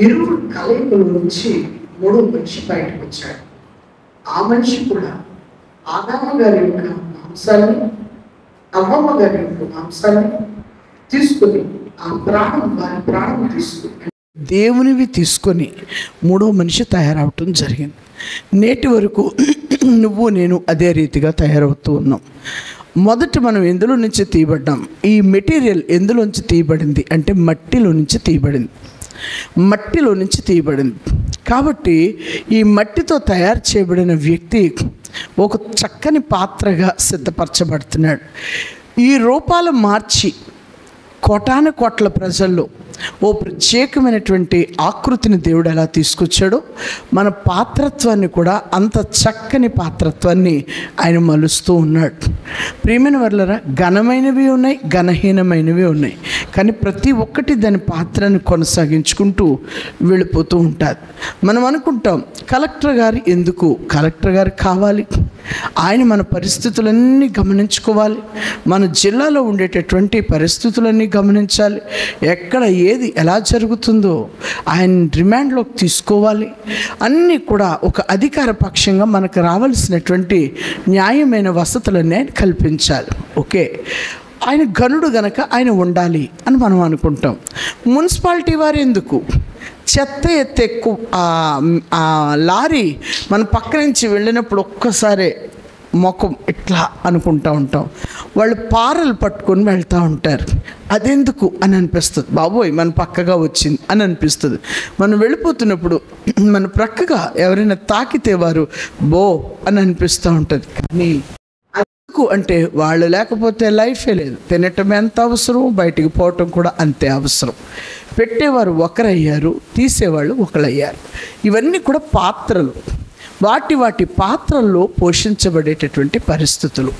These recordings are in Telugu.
ఇరువురు కలయికల నుంచి మూడో మనిషి బయటకు వచ్చాడు. ఆ మనిషి కూడా ఆదామ గారి యొక్క మాంసాన్ని అమ్మమ్మ గారి యొక్క మాంసాన్ని తీసుకుని ఆ ప్రాణం వారి ప్రాణం తీసుకుని దేవునివి తీసుకొని మూడో మనిషి తయారవటం జరిగింది. నేటి వరకు నువ్వు నేను అదే రీతిగా తయారవుతూ ఉన్నాం. మొదట మనం ఎందులో నుంచి తీయబడ్డాం? ఈ మెటీరియల్ ఎందులోంచి తీయబడింది? అంటే మట్టిలో నుంచి తీయబడింది. మట్టిలో నుంచి తీయబడింది. కాబట్టి ఈ మట్టితో తయారు చేయబడిన వ్యక్తి ఒక చక్కని పాత్రగా సిద్ధపరచబడుతున్నాడు. ఈ రూపాలు మార్చి కోటాను కోట్ల ప్రజల్లో ఓ ప్రత్యేకమైనటువంటి ఆకృతిని దేవుడు ఎలా తీసుకొచ్చాడో. మన పాత్రత్వాన్ని కూడా అంత చక్కని పాత్రత్వాన్ని ఆయన మలుస్తూ ఉన్నాడు. ప్రియమైన వర్లరా ఘనమైనవి ఉన్నాయి ఘనహీనమైనవి ఉన్నాయి. కానీ ప్రతి ఒక్కటి దాని పాత్రను కొనసాగించుకుంటూ వెళ్ళిపోతూ ఉంటుంది మనం అనుకుంటాం కలెక్టర్ గారు ఎందుకు కలెక్టర్ గారు కావాలి? ఆయన మన పరిస్థితులన్నీ గమనించుకోవాలి. మన జిల్లాలో ఉండేటటువంటి పరిస్థితులన్నీ గమనించాలి. ఎక్కడ ఏది ఎలా జరుగుతుందో ఆయన రిమాండ్లోకి తీసుకోవాలి. అన్నీ కూడా ఒక అధికార పక్షంగా మనకు రావాల్సినటువంటి న్యాయమైన వసతులన్నీ ఆయన కల్పించాలి. ఓకే? ఆయన గనుడు గనక ఆయన ఉండాలి అని మనం అనుకుంటాం. మున్సిపాలిటీ వారు ఎందుకు? చెత్త ఎత్తే ఆ- లారీ మన పక్క నుంచి వెళ్ళినప్పుడు ఒక్కసారే ముఖం ఇట్లా అనుకుంటా ఉంటాం. వాళ్ళు పారలు పట్టుకొని వెళ్తూ ఉంటారు. అదెందుకు అని అనిపిస్తుంది. బాబోయ్ మన పక్కగా వచ్చింది అని అనిపిస్తుంది. మనం వెళ్ళిపోతున్నప్పుడు మన ప్రక్కగా ఎవరైనా తాకితే వారు బో అని అనిపిస్తూ ఉంటుంది. కానీ ఎందుకు అంటే వాళ్ళు లేకపోతే లైఫే లేదు. తినటం ఎంత అవసరం బయటికి పోవటం కూడా అంతే అవసరం. పెట్టేవారు ఒకరయ్యారు తీసేవాళ్ళు ఒకరయ్యారు ఇవన్నీ కూడా పాత్రలు. వాటి వాటి పాత్రల్లో పోషించబడేటటువంటి పరిస్థితులు.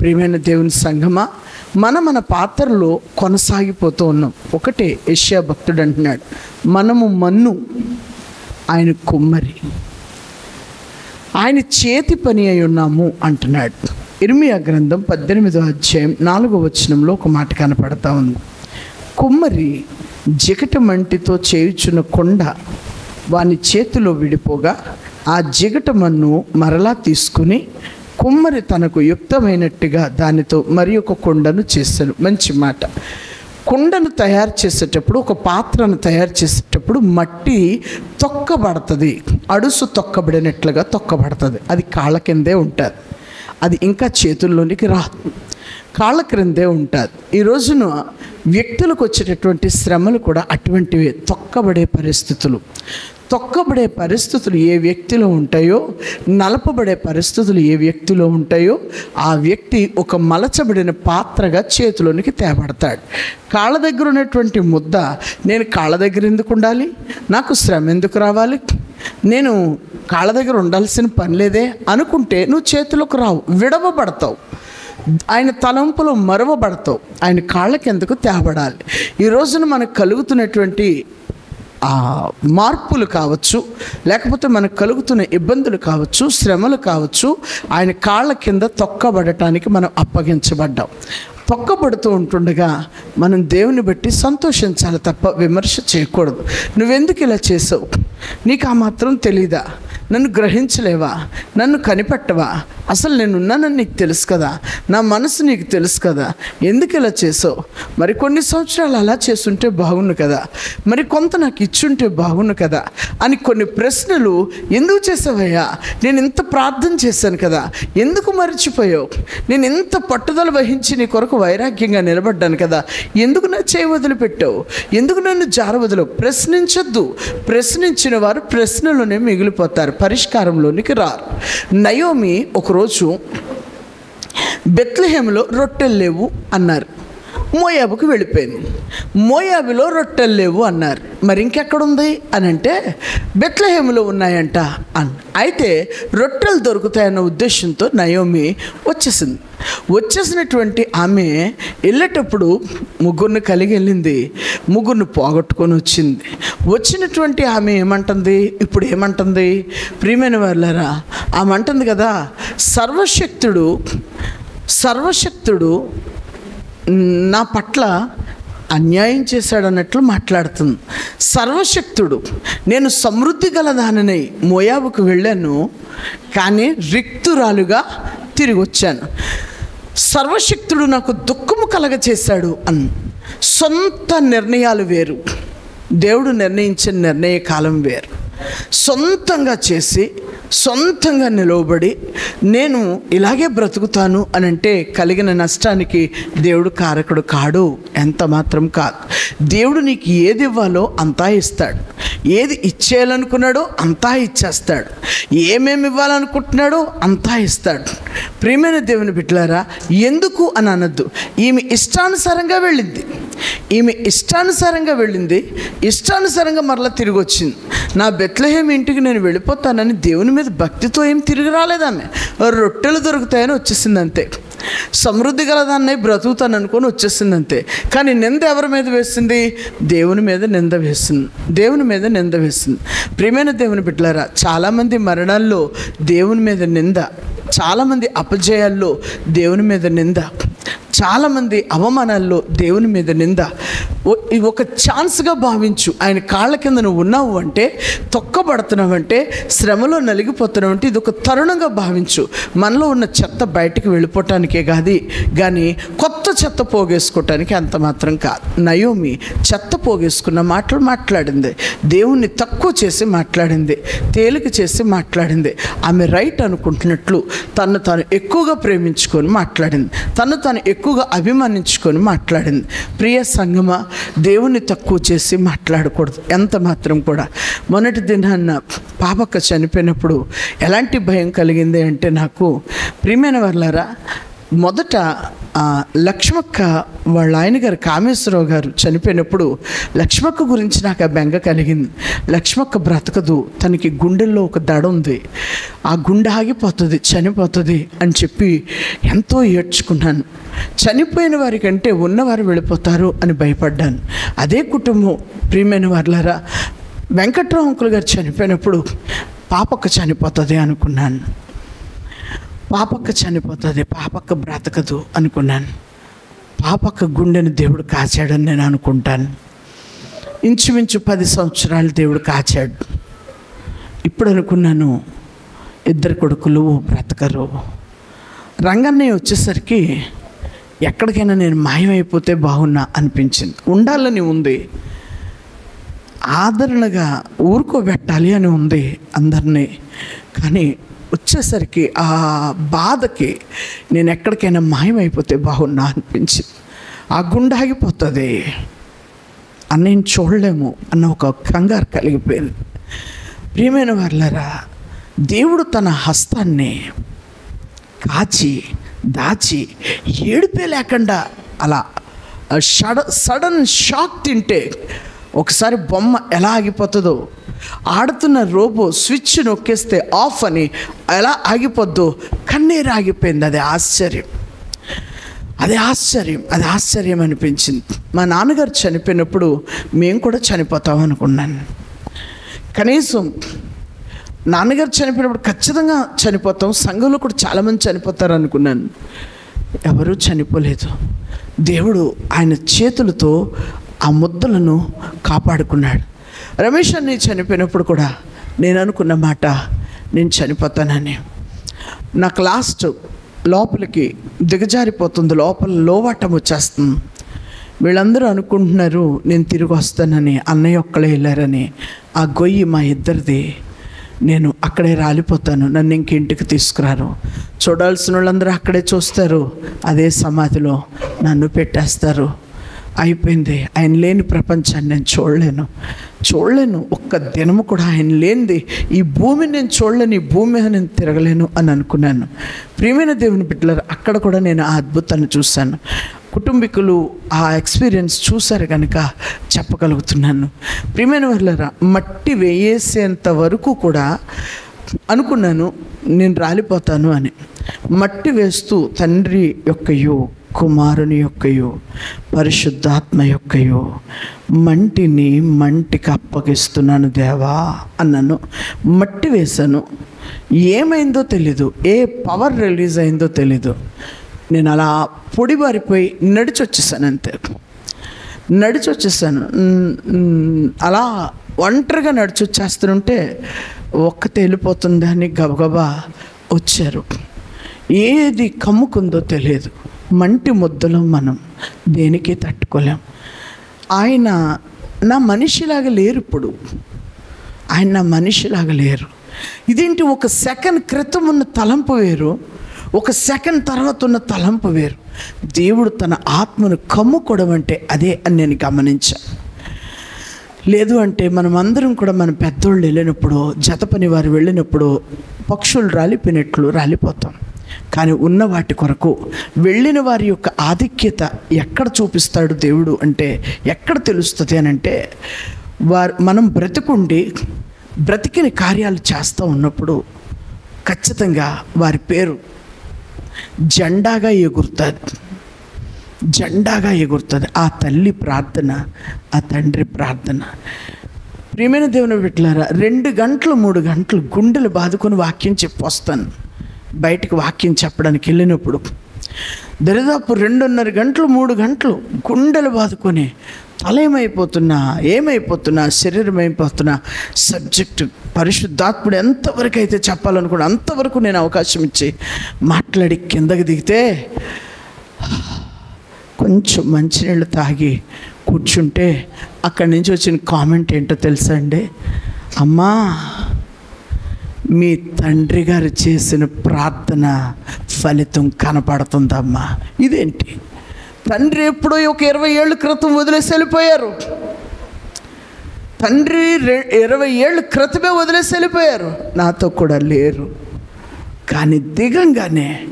ప్రియమైన దేవుని సంఘమా మన మన పాత్రలో కొనసాగిపోతూ ఉన్నాం. ఒకటే ఏషియా భక్తుడు అంటున్నాడు మనము మన్ను ఆయన కుమ్మరి. ఆయన చేతి పని అయి ఉన్నాము అంటున్నాడు. ఇర్మియా గ్రంథం పద్దెనిమిదో అధ్యాయం నాలుగో వచనంలో ఒక మాట కనపడతా ఉంది. కుమ్మరి జిగట మంటితో చేయుచున్న కొండ వాని చేతిలో విడిపోగా ఆ జిగట మన్ను మరలా తీసుకుని కుమ్మరి తనకు యుక్తమైనట్టుగా దానితో మరి ఒక కుండను చేశాను మంచి మాట. కుండను తయారు చేసేటప్పుడు ఒక పాత్రను తయారు చేసేటప్పుడు మట్టి తొక్కబడుతుంది. అడుసు తొక్కబడినట్లుగా తొక్కబడుతుంది. అది కాళ్ళ కిందే ఉంటుంది. అది ఇంకా చేతుల్లోనికి రాదు. కాళ్ళ క్రిందే ఉంటుంది. ఈ రోజున వ్యక్తులకు వచ్చేటటువంటి శ్రమలు కూడా అటువంటివే. తొక్కబడే పరిస్థితులు. తొక్కబడే పరిస్థితులు ఏ వ్యక్తిలో ఉంటాయో నలపబడే పరిస్థితులు ఏ వ్యక్తిలో ఉంటాయో ఆ వ్యక్తి ఒక మలచబడిన పాత్రగా చేతిలోనికి తేబడతాడు. కాళ్ళ దగ్గర ఉన్నటువంటి ముద్ద నేను కాళ్ళ దగ్గర ఎందుకు ఉండాలి? నాకు శ్రమ ఎందుకు రావాలి? నేను కాళ్ళ దగ్గర ఉండాల్సిన పని లేదే? అనుకుంటే నువ్వు చేతిలోకి రావు విడవబడతావు. ఆయన తలంపులో మరవబడతావు. ఆయన కాళ్ళకి ఎందుకు తేబడాలి? ఈ రోజున మనకు కలుగుతున్నటువంటి ఆ మార్పులు కావచ్చు లేకపోతే మనకు కలుగుతున్న ఇబ్బందులు కావచ్చు శ్రమలు కావచ్చు ఆయన కాళ్ళ కింద తొక్కబడటానికి మనం అప్పగించబడ్డాం. తొక్కబడుతూ ఉంటుండగా మనం దేవుని బట్టి సంతోషించాలి తప్ప విమర్శ చేయకూడదు. నువ్వెందుకు ఇలా చేసావు? నీకు ఆ మాత్రం తెలీదా? నన్ను గ్రహించలేవా? నన్ను కనిపెట్టవా? అసలు నేనున్నానని నీకు తెలుసు కదా? నా మనసు నీకు తెలుసు కదా? ఎందుకు ఇలా చేసావు? మరి కొన్ని సంవత్సరాలు అలా చేస్తుంటే బాగుండు కదా? మరి కొంత నాకు ఇచ్చుంటే బాగుండు కదా? అని కొన్ని ప్రశ్నలు ఎందుకు చేసావయ్యా? నేను ఇంత ప్రార్థన చేశాను కదా? ఎందుకు మర్చిపోయావు? నేను ఇంత పట్టుదల వహించి నీ కొరకు వైరాగ్యంగా నిలబడ్డాను కదా. ఎందుకు నా చేయి వదిలిపెట్టావు? ఎందుకు నన్ను జారవదలవు ప్రశ్నించొద్దు. ప్రశ్నించిన వారు ప్రశ్నలోనే మిగిలిపోతారు. పరిష్కారంలోనికి రారు. నయోమి ఒకరోజు బెత్లహేమ్లో రొట్టెలు లేవు అన్నారు. మోయాబుకు వెళ్ళిపోయింది. మోయాబులో రొట్టెలు లేవు అన్నారు. మరి ఇంకెక్కడుంది? అని అంటే బెత్లహేములో ఉన్నాయంట అన్న అయితే రొట్టెలు దొరుకుతాయన్న ఉద్దేశంతో నయోమి వచ్చేసింది. వచ్చేసినటువంటి ఆమె వెళ్ళేటప్పుడు ముగ్గురిని కలిగి వెళ్ళింది. ముగ్గురిని పోగొట్టుకొని వచ్చింది. వచ్చినటువంటి ఆమె ఏమంటుంది? ఇప్పుడు ఏమంటుంది? ప్రియమైన వాళ్ళరా ఆమె అంటుంది కదా సర్వశక్తుడు సర్వశక్తుడు నా పట్ల అన్యాయం చేశాడన్నట్లు మాట్లాడుతుంది. సర్వశక్తుడు నేను సమృద్ధి గలదానని మోయాబుకు వెళ్ళాను కానీ రిక్తురాలుగా తిరిగి వచ్చాను. సర్వశక్తుడు నాకు దుఃఖము కలగ చేశాడు అన్. సొంత నిర్ణయాలు వేరు. దేవుడు నిర్ణయించిన నిర్ణయ కాలం వేరు. సొంతంగా చేసి సొంతంగా నిలవబడి నేను ఇలాగే బ్రతుకుతాను అని అంటే కలిగిన నష్టానికి దేవుడు కారకుడు కాడు ఎంత మాత్రం కాదు. దేవుడు నీకు ఏది ఇవ్వాలో అంతా ఇస్తాడు. ఏది ఇచ్చేయాలనుకున్నాడో అంతా ఇచ్చేస్తాడు. ఏమేమి ఇవ్వాలనుకుంటున్నాడో అంతా ఇస్తాడు. ప్రియమైన దేవుని బిడ్డలారా ఎందుకు అని అనద్దు. ఈమె ఇష్టానుసారంగా వెళ్ళింది. ఈమె ఇష్టానుసారంగా వెళ్ళింది. ఇష్టానుసారంగా మరలా తిరిగి వచ్చింది నా బెత్లహేమి ఇంటికి నేను వెళ్ళిపోతానని దేవుని మీద భక్తితో ఏం తిరిగి రాలేదామె? రొట్టెలు దొరుకుతాయని వచ్చేసింది అంతే సమృద్ధి గలదాన్ని బ్రతుకుతాను అనుకొని వచ్చేసింది అంతే కానీ నింద ఎవరి మీద వేసింది? దేవుని మీద నింద వేసింది. దేవుని మీద నింద వేసింది. ప్రియమైన దేవుని బిడ్డలారా చాలామంది మరణాల్లో దేవుని మీద నింద చాలామంది అపజయాల్లో దేవుని మీద నింద చాలామంది అవమానాల్లో దేవుని మీద నింద. ఒక ఛాన్స్గా భావించు ఆయన కాళ్ళ కింద నువ్వు ఉన్నావు అంటే తొక్కబడుతున్నావు అంటే శ్రమలో నలిగిపోతున్నావు అంటే ఇది ఒక తరుణంగా భావించు. మనలో ఉన్న చెత్త బయటికి వెళ్ళిపోవటానికే కాదు కానీ కొత్త చెత్త పోగేసుకోవటానికి అంత మాత్రం కాదు. నయోమి చెత్త పోగేసుకున్న మాటలు మాట్లాడింది. దేవుణ్ణి తక్కువ చేసి మాట్లాడింది తేలిక చేసి మాట్లాడింది. ఆమె రైట్ అనుకుంటున్నట్లు తను తాను ఎక్కువగా ప్రేమించుకొని మాట్లాడింది. తను తాను ఎక్కువగా అభిమానించుకొని మాట్లాడింది. ప్రియ సంగమ దేవుణ్ణి తక్కువ చేసి మాట్లాడకూడదు. ఎంత మాత్రం కూడా. మొన్నటి దినాన్న పాపక్క చనిపోయినప్పుడు ఎలాంటి భయం కలిగింది అంటే నాకు ప్రియమైన వాళ్ళారా మొదట లక్ష్మక్క వాళ్ళ ఆయన గారు కామేశ్వరరావు గారు చనిపోయినప్పుడు లక్ష్మక్క గురించి నాకు ఆ బెంగ కలిగింది. లక్ష్మక్క బ్రతకదు తనకి గుండెల్లో ఒక దడ ఉంది. ఆ గుండె ఆగిపోతుంది చనిపోతుంది అని చెప్పి ఎంతో ఏడ్చుకున్నాను. చనిపోయిన వారికంటే ఉన్నవారు వెళ్ళిపోతారు అని భయపడ్డాను. అదే కుటుంబం ప్రియమైన వారులారా వెంకట్రావు అంకుల్ గారు చనిపోయినప్పుడు పాపక్క చనిపోతుంది అనుకున్నాను. పాపక్క చనిపోతుంది పాపక్క బ్రతకదు అనుకున్నాను. పాపక్క గుండెని దేవుడు కాచాడని నేను అనుకుంటాను. ఇంచుమించు పది సంవత్సరాలు దేవుడు కాచాడు. ఇప్పుడు అనుకున్నాను ఇద్దరు కొడుకులు బ్రతకరు. రంగన్నయ్య వచ్చేసరికి ఎక్కడికైనా నేను మాయమైపోతే బాగున్నా అనిపించింది. ఉండాలని ఉంది. ఆదరణగా ఊరుకోబెట్టాలి అని ఉంది అందరినీ. కానీ వచ్చేసరికి ఆ బాధకి నేను ఎక్కడికైనా మాయమైపోతే బాగున్నా అనిపించింది. ఆ గుండె ఆగిపోతుంది. అని నేను చూడలేము అన్న ఒక కంగారు కలిగిపోయింది. ప్రియమైన వాళ్ళరా దేవుడు తన హస్తాన్ని కాచి దాచి ఏడిపే లేకుండా అలా షడ సడన్ షాక్ తింటే ఒకసారి బొమ్మ ఎలా ఆగిపోతుందో ఆడుతున్న రోబో స్విచ్ నొక్కేస్తే ఆఫ్ అని ఎలా ఆగిపోద్దో కన్నీరు ఆగిపోయింది. అది ఆశ్చర్యం. అది ఆశ్చర్యం. అది ఆశ్చర్యం అనిపించింది. మా నాన్నగారు చనిపోయినప్పుడు మేము కూడా చనిపోతాం అనుకున్నాను. కనీసం నాన్నగారు చనిపోయినప్పుడు ఖచ్చితంగా చనిపోతాం. సంఘంలో కూడా చాలామంది చనిపోతారు అనుకున్నాను. ఎవరూ చనిపోలేదు. దేవుడు ఆయన చేతులతో ఆ ముద్దలను కాపాడుకున్నాడు. రమేష్ అన్ని చనిపోయినప్పుడు కూడా నేను అనుకున్న మాట నేను చనిపోతానని. నాకు లాస్ట్ లోపలికి దిగజారిపోతుంది లోపల లోవాటం వచ్చేస్తుంది. వీళ్ళందరూ అనుకుంటున్నారు నేను తిరిగి వస్తానని అన్నయ్య ఒక్కలే వెళ్ళారని ఆ గొయ్యి మా ఇద్దరిది. నేను అక్కడే రాలిపోతాను నన్ను ఇంకింటికి తీసుకురారు. చూడాల్సిన వాళ్ళందరూ అక్కడే చూస్తారు అదే సమాధిలో నన్ను పెట్టేస్తారు. అయిపోయింది. ఆయన లేని ప్రపంచాన్ని నేను చూడలేను. చూడలేను. ఒక్క దినము కూడా ఆయన లేనిది ఈ భూమిని నేను చూడలేను ఈ భూమి మీద నేను తిరగలేను అని అనుకున్నాను. ప్రియమైన దేవుని బిడ్డలారు అక్కడ కూడా నేను ఆ అద్భుతాన్ని చూశాను. కుటుంబీకులు ఆ ఎక్స్పీరియన్స్ చూశారు కనుక చెప్పగలుగుతున్నాను. ప్రియమైన వాళ్ళరా మట్టి వేయేసేంత వరకు కూడా అనుకున్నాను నేను రాలిపోతాను అని. మట్టి వేస్తూ తండ్రి యొక్కయో కుమారుని యొక్కయో పరిశుద్ధాత్మ యొక్కయో మంటిని మంటికి అప్పగిస్తున్నాను దేవా అన్నాను మట్టి వేశాను. ఏమైందో తెలీదు ఏ పవర్ రిలీజ్ అయిందో తెలీదు. నేను అలా పొడిబారిపోయి నడిచి వచ్చేసాను అంతే. నడిచి వచ్చేసాను అలా ఒంటరిగా నడిచి వచ్చేస్తుంటే ఒక్కతే తేలిపోతుందని గబగబా వచ్చారు. ఏది కమ్ముకుందో తెలియదు మంటి ముద్దలో మనం దేనికి తట్టుకోలేం. ఆయన నా మనిషిలాగా లేరు ఇప్పుడు. ఆయన నా మనిషిలాగా లేరు. ఇదేంటి ఒక సెకండ్ క్రితం ఉన్న తలంపు వేరు ఒక సెకండ్ తర్వాత ఉన్న తలంపు వేరు. దేవుడు తన ఆత్మను కమ్ముకోవడం అంటే అదే అని నేను గమనించాను లేదు అంటే మనం అందరం కూడా మన పెద్దోళ్ళు వెళ్ళినప్పుడు జత పని వారు వెళ్ళినప్పుడు పక్షులు రాలిపోయినట్లు రాలిపోతాం. కానీ ఉన్న వాటి కొరకు వెళ్ళిన వారి యొక్క ఆధిక్యత ఎక్కడ చూపిస్తాడు దేవుడు అంటే ఎక్కడ తెలుస్తుంది అని అంటే వారు మనం బ్రతికుండి బ్రతికిన కార్యాలు చేస్తూ ఉన్నప్పుడు ఖచ్చితంగా వారి పేరు జెండాగా ఎగురుతుంది. జెండాగా ఎగురుతుంది. ఆ తల్లి ప్రార్థన ఆ తండ్రి ప్రార్థన. ప్రియమైన దేవుని బిడ్డలారా రెండు గంటలు మూడు గంటలు గుండెలు బాదుకొని వాక్యం చెప్పొస్తాను. బయటికి వాక్యం చెప్పడానికి వెళ్ళినప్పుడు దరిదాపు రెండున్నర గంటలు మూడు గంటలు గుండెలు బాదుకొని తల ఏమైపోతున్నా ఏమైపోతున్నా శరీరం అయిపోతున్నా సబ్జెక్టు పరిశుద్ధాత్ముడు ఎంతవరకు అయితే చెప్పాలనుకున్నా అంతవరకు నేను అవకాశం ఇచ్చి మాట్లాడి కిందకి దిగితే కొంచెం మంచినీళ్ళు తాగి కూర్చుంటే అక్కడి నుంచి వచ్చిన కామెంట్ ఏంటో తెలుసా అండి? అమ్మా మీ తండ్రి గారు చేసిన ప్రార్థన ఫలితం కనపడుతుందమ్మా. ఇదేంటి? తండ్రి ఎప్పుడో ఒక ఇరవై ఏళ్ళ క్రితం వదిలేసి వెళ్ళిపోయారు. తండ్రి రె- ఇరవై ఏళ్ళ క్రితమే వదిలేసి వెళ్ళిపోయారు. నాతో కూడా లేరు. కానీ దిగంగానే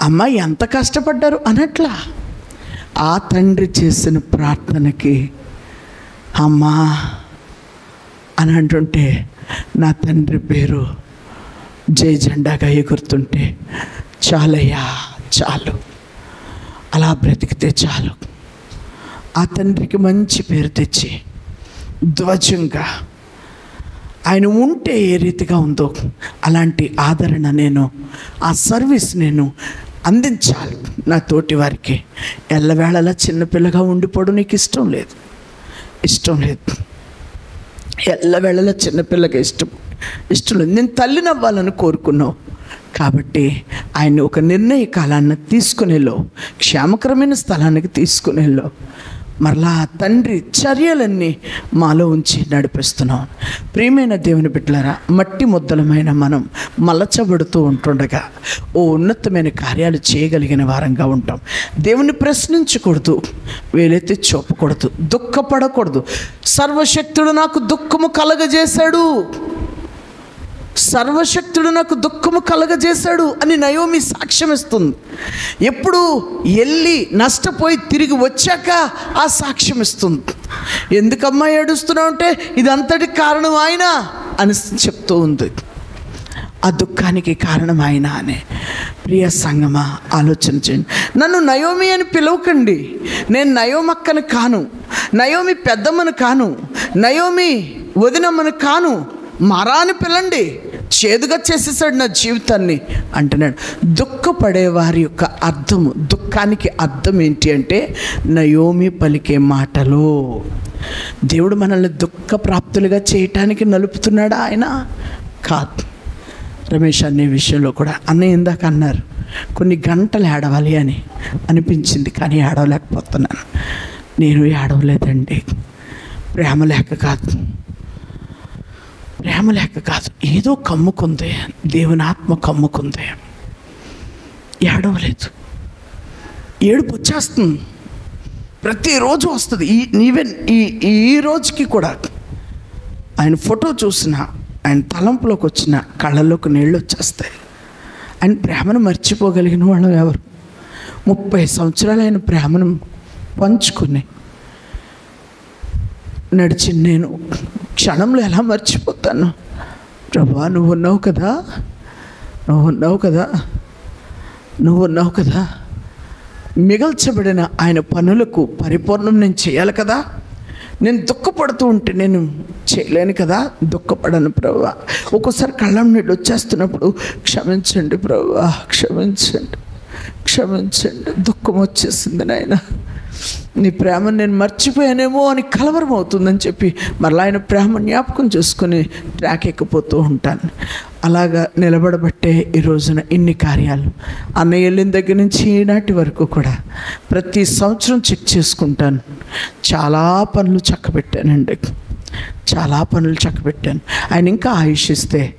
అమ్మ ఎంత కష్టపడ్డారు? అనట్లా ఆ తండ్రి చేసిన ప్రార్థనకి అమ్మా అని అంటుంటే నా తండ్రి పేరు జై జెండాగా ఎగురుతుంటే చాలయ్యా చాలు. అలా బ్రతికితే చాలు. ఆ తండ్రికి మంచి పేరు తెచ్చి ధ్వజంగా ఆయన ఉంటే ఏ రీతిగా ఉందో అలాంటి ఆదరణ నేను ఆ సర్వీస్ నేను అందించాలి నా తోటి వారికి. ఎల్లవేళలా చిన్నపిల్లగా ఉండిపోవడం నీకు ఇష్టం లేదు. ఇష్టం లేదు. ఎల్లవేళలా చిన్నపిల్లకి ఇష్టం ఇష్టం లేదు నేను తల్లినవ్వాలని కోరుకున్నావు. కాబట్టి ఆయన ఒక నిర్ణయ కాలాన్ని తీసుకునేలో క్షేమకరమైన స్థలానికి తీసుకునేలో. మరలా తండ్రి చర్యలన్నీ మాలో ఉంచి నడిపిస్తున్నాం. ప్రియమైన దేవుని బిడ్డలారా మట్టి ముద్దలమైన మనం మలచబడుతూ ఉంటుండగా ఓ ఉన్నతమైన కార్యాలు చేయగలిగిన వారంగా ఉంటాం. దేవుని ప్రశ్నించకూడదు వేలైతే చూపకూడదు దుఃఖపడకూడదు. సర్వశక్తుడు నాకు దుఃఖము కలగజేశాడు. సర్వశక్తుడు నాకు దుఃఖము కలగజేశాడు అని నయోమి సాక్ష్యం ఇస్తుంది ఎప్పుడు వెళ్ళి నష్టపోయి తిరిగి వచ్చాక ఆ సాక్ష్యం ఇస్తుంది ఎందుకమ్మా ఏడుస్తున్నావు అంటే ఇదంతటి కారణం ఆయన అని చెప్తూ ఉంది. ఆ దుఃఖానికి కారణం ఆయన అనే. ప్రియ సంగమా ఆలోచన చేయండి. నన్ను నయోమి అని పిలవకండి. నేను నయోమక్కను కాను. నయోమి పెద్దమ్మను కాను. నయోమి వదినమ్మను కాను. మరాని పిల్లండి చేదుగా చేసేసాడు నా జీవితాన్ని అంటున్నాడు. దుఃఖపడే వారి యొక్క అర్థము దుఃఖానికి అర్థం ఏంటి అంటే నయోమి పలికే మాటలు. దేవుడు మనల్ని దుఃఖ ప్రాప్తులుగా చేయటానికి నలుపుతున్నాడా ఆయన? కాదు. రమేష్ అనే విషయంలో కూడా అన్న ఇందాక అన్నారు కొన్ని గంటలు ఏడవాలి అని అనిపించింది కానీ ఏడవలేకపోతున్నాను. నేను ఏడవలేదండి. ప్రేమ లేక కాదు. ప్రేమ లేక కాదు ఏదో కమ్ముకుంది దేవుని ఆత్మ కమ్ముకుంది. ఏడవలేదు. ఏడుపు వచ్చేస్తుంది. ప్రతిరోజు వస్తుంది. ఈ ఈవెన్ ఈ ఈ రోజుకి కూడా ఆయన ఫోటో చూసిన ఆయన తలంపులోకి వచ్చిన కళ్ళలోకి నీళ్ళు వచ్చేస్తాయి. ఆయన ప్రేమను మర్చిపోగలిగిన వాళ్ళు ఎవరు? ముప్పై సంవత్సరాలు ఆయన ప్రేమను పంచుకుని నడిచి నేను క్షణంలో ఎలా మర్చిపోతాను? ప్రభా నువ్వు ఉన్నావు కదా? నువ్వు ఉన్నావు కదా? నువ్వు ఉన్నావు కదా? మిగల్చబడిన ఆయన పనులకు పరిపూర్ణం నేను చేయాలి కదా? నేను దుఃఖపడుతూ ఉంటే నేను చేయలేను కదా? దుఃఖపడను ప్రభా. ఒక్కోసారి కళ్ళం నీళ్ళు వచ్చేస్తున్నప్పుడు క్షమించండి ప్రభా క్షమించండి. క్షమించండి. దుఃఖం వచ్చేసింది నాయన. నీ ప్రేమను నేను మర్చిపోయానేమో అని కలవరం అవుతుందని చెప్పి మరలా ఆయన ప్రేమ జ్ఞాపకం చేసుకొని ట్రాక్ ఎక్కిపోతూ ఉంటాను. అలాగా నిలబడబట్టే ఈ రోజున ఇన్ని కార్యాలు. అన్నయ్య వెళ్ళిన దగ్గర నుంచి ఈనాటి వరకు కూడా ప్రతి సంవత్సరం చెక్ చేసుకుంటాను. చాలా పనులు చక్కబెట్టానండి. చాలా పనులు చక్కబెట్టాను. ఆయన ఇంకా ఆయుష్ ఇస్తే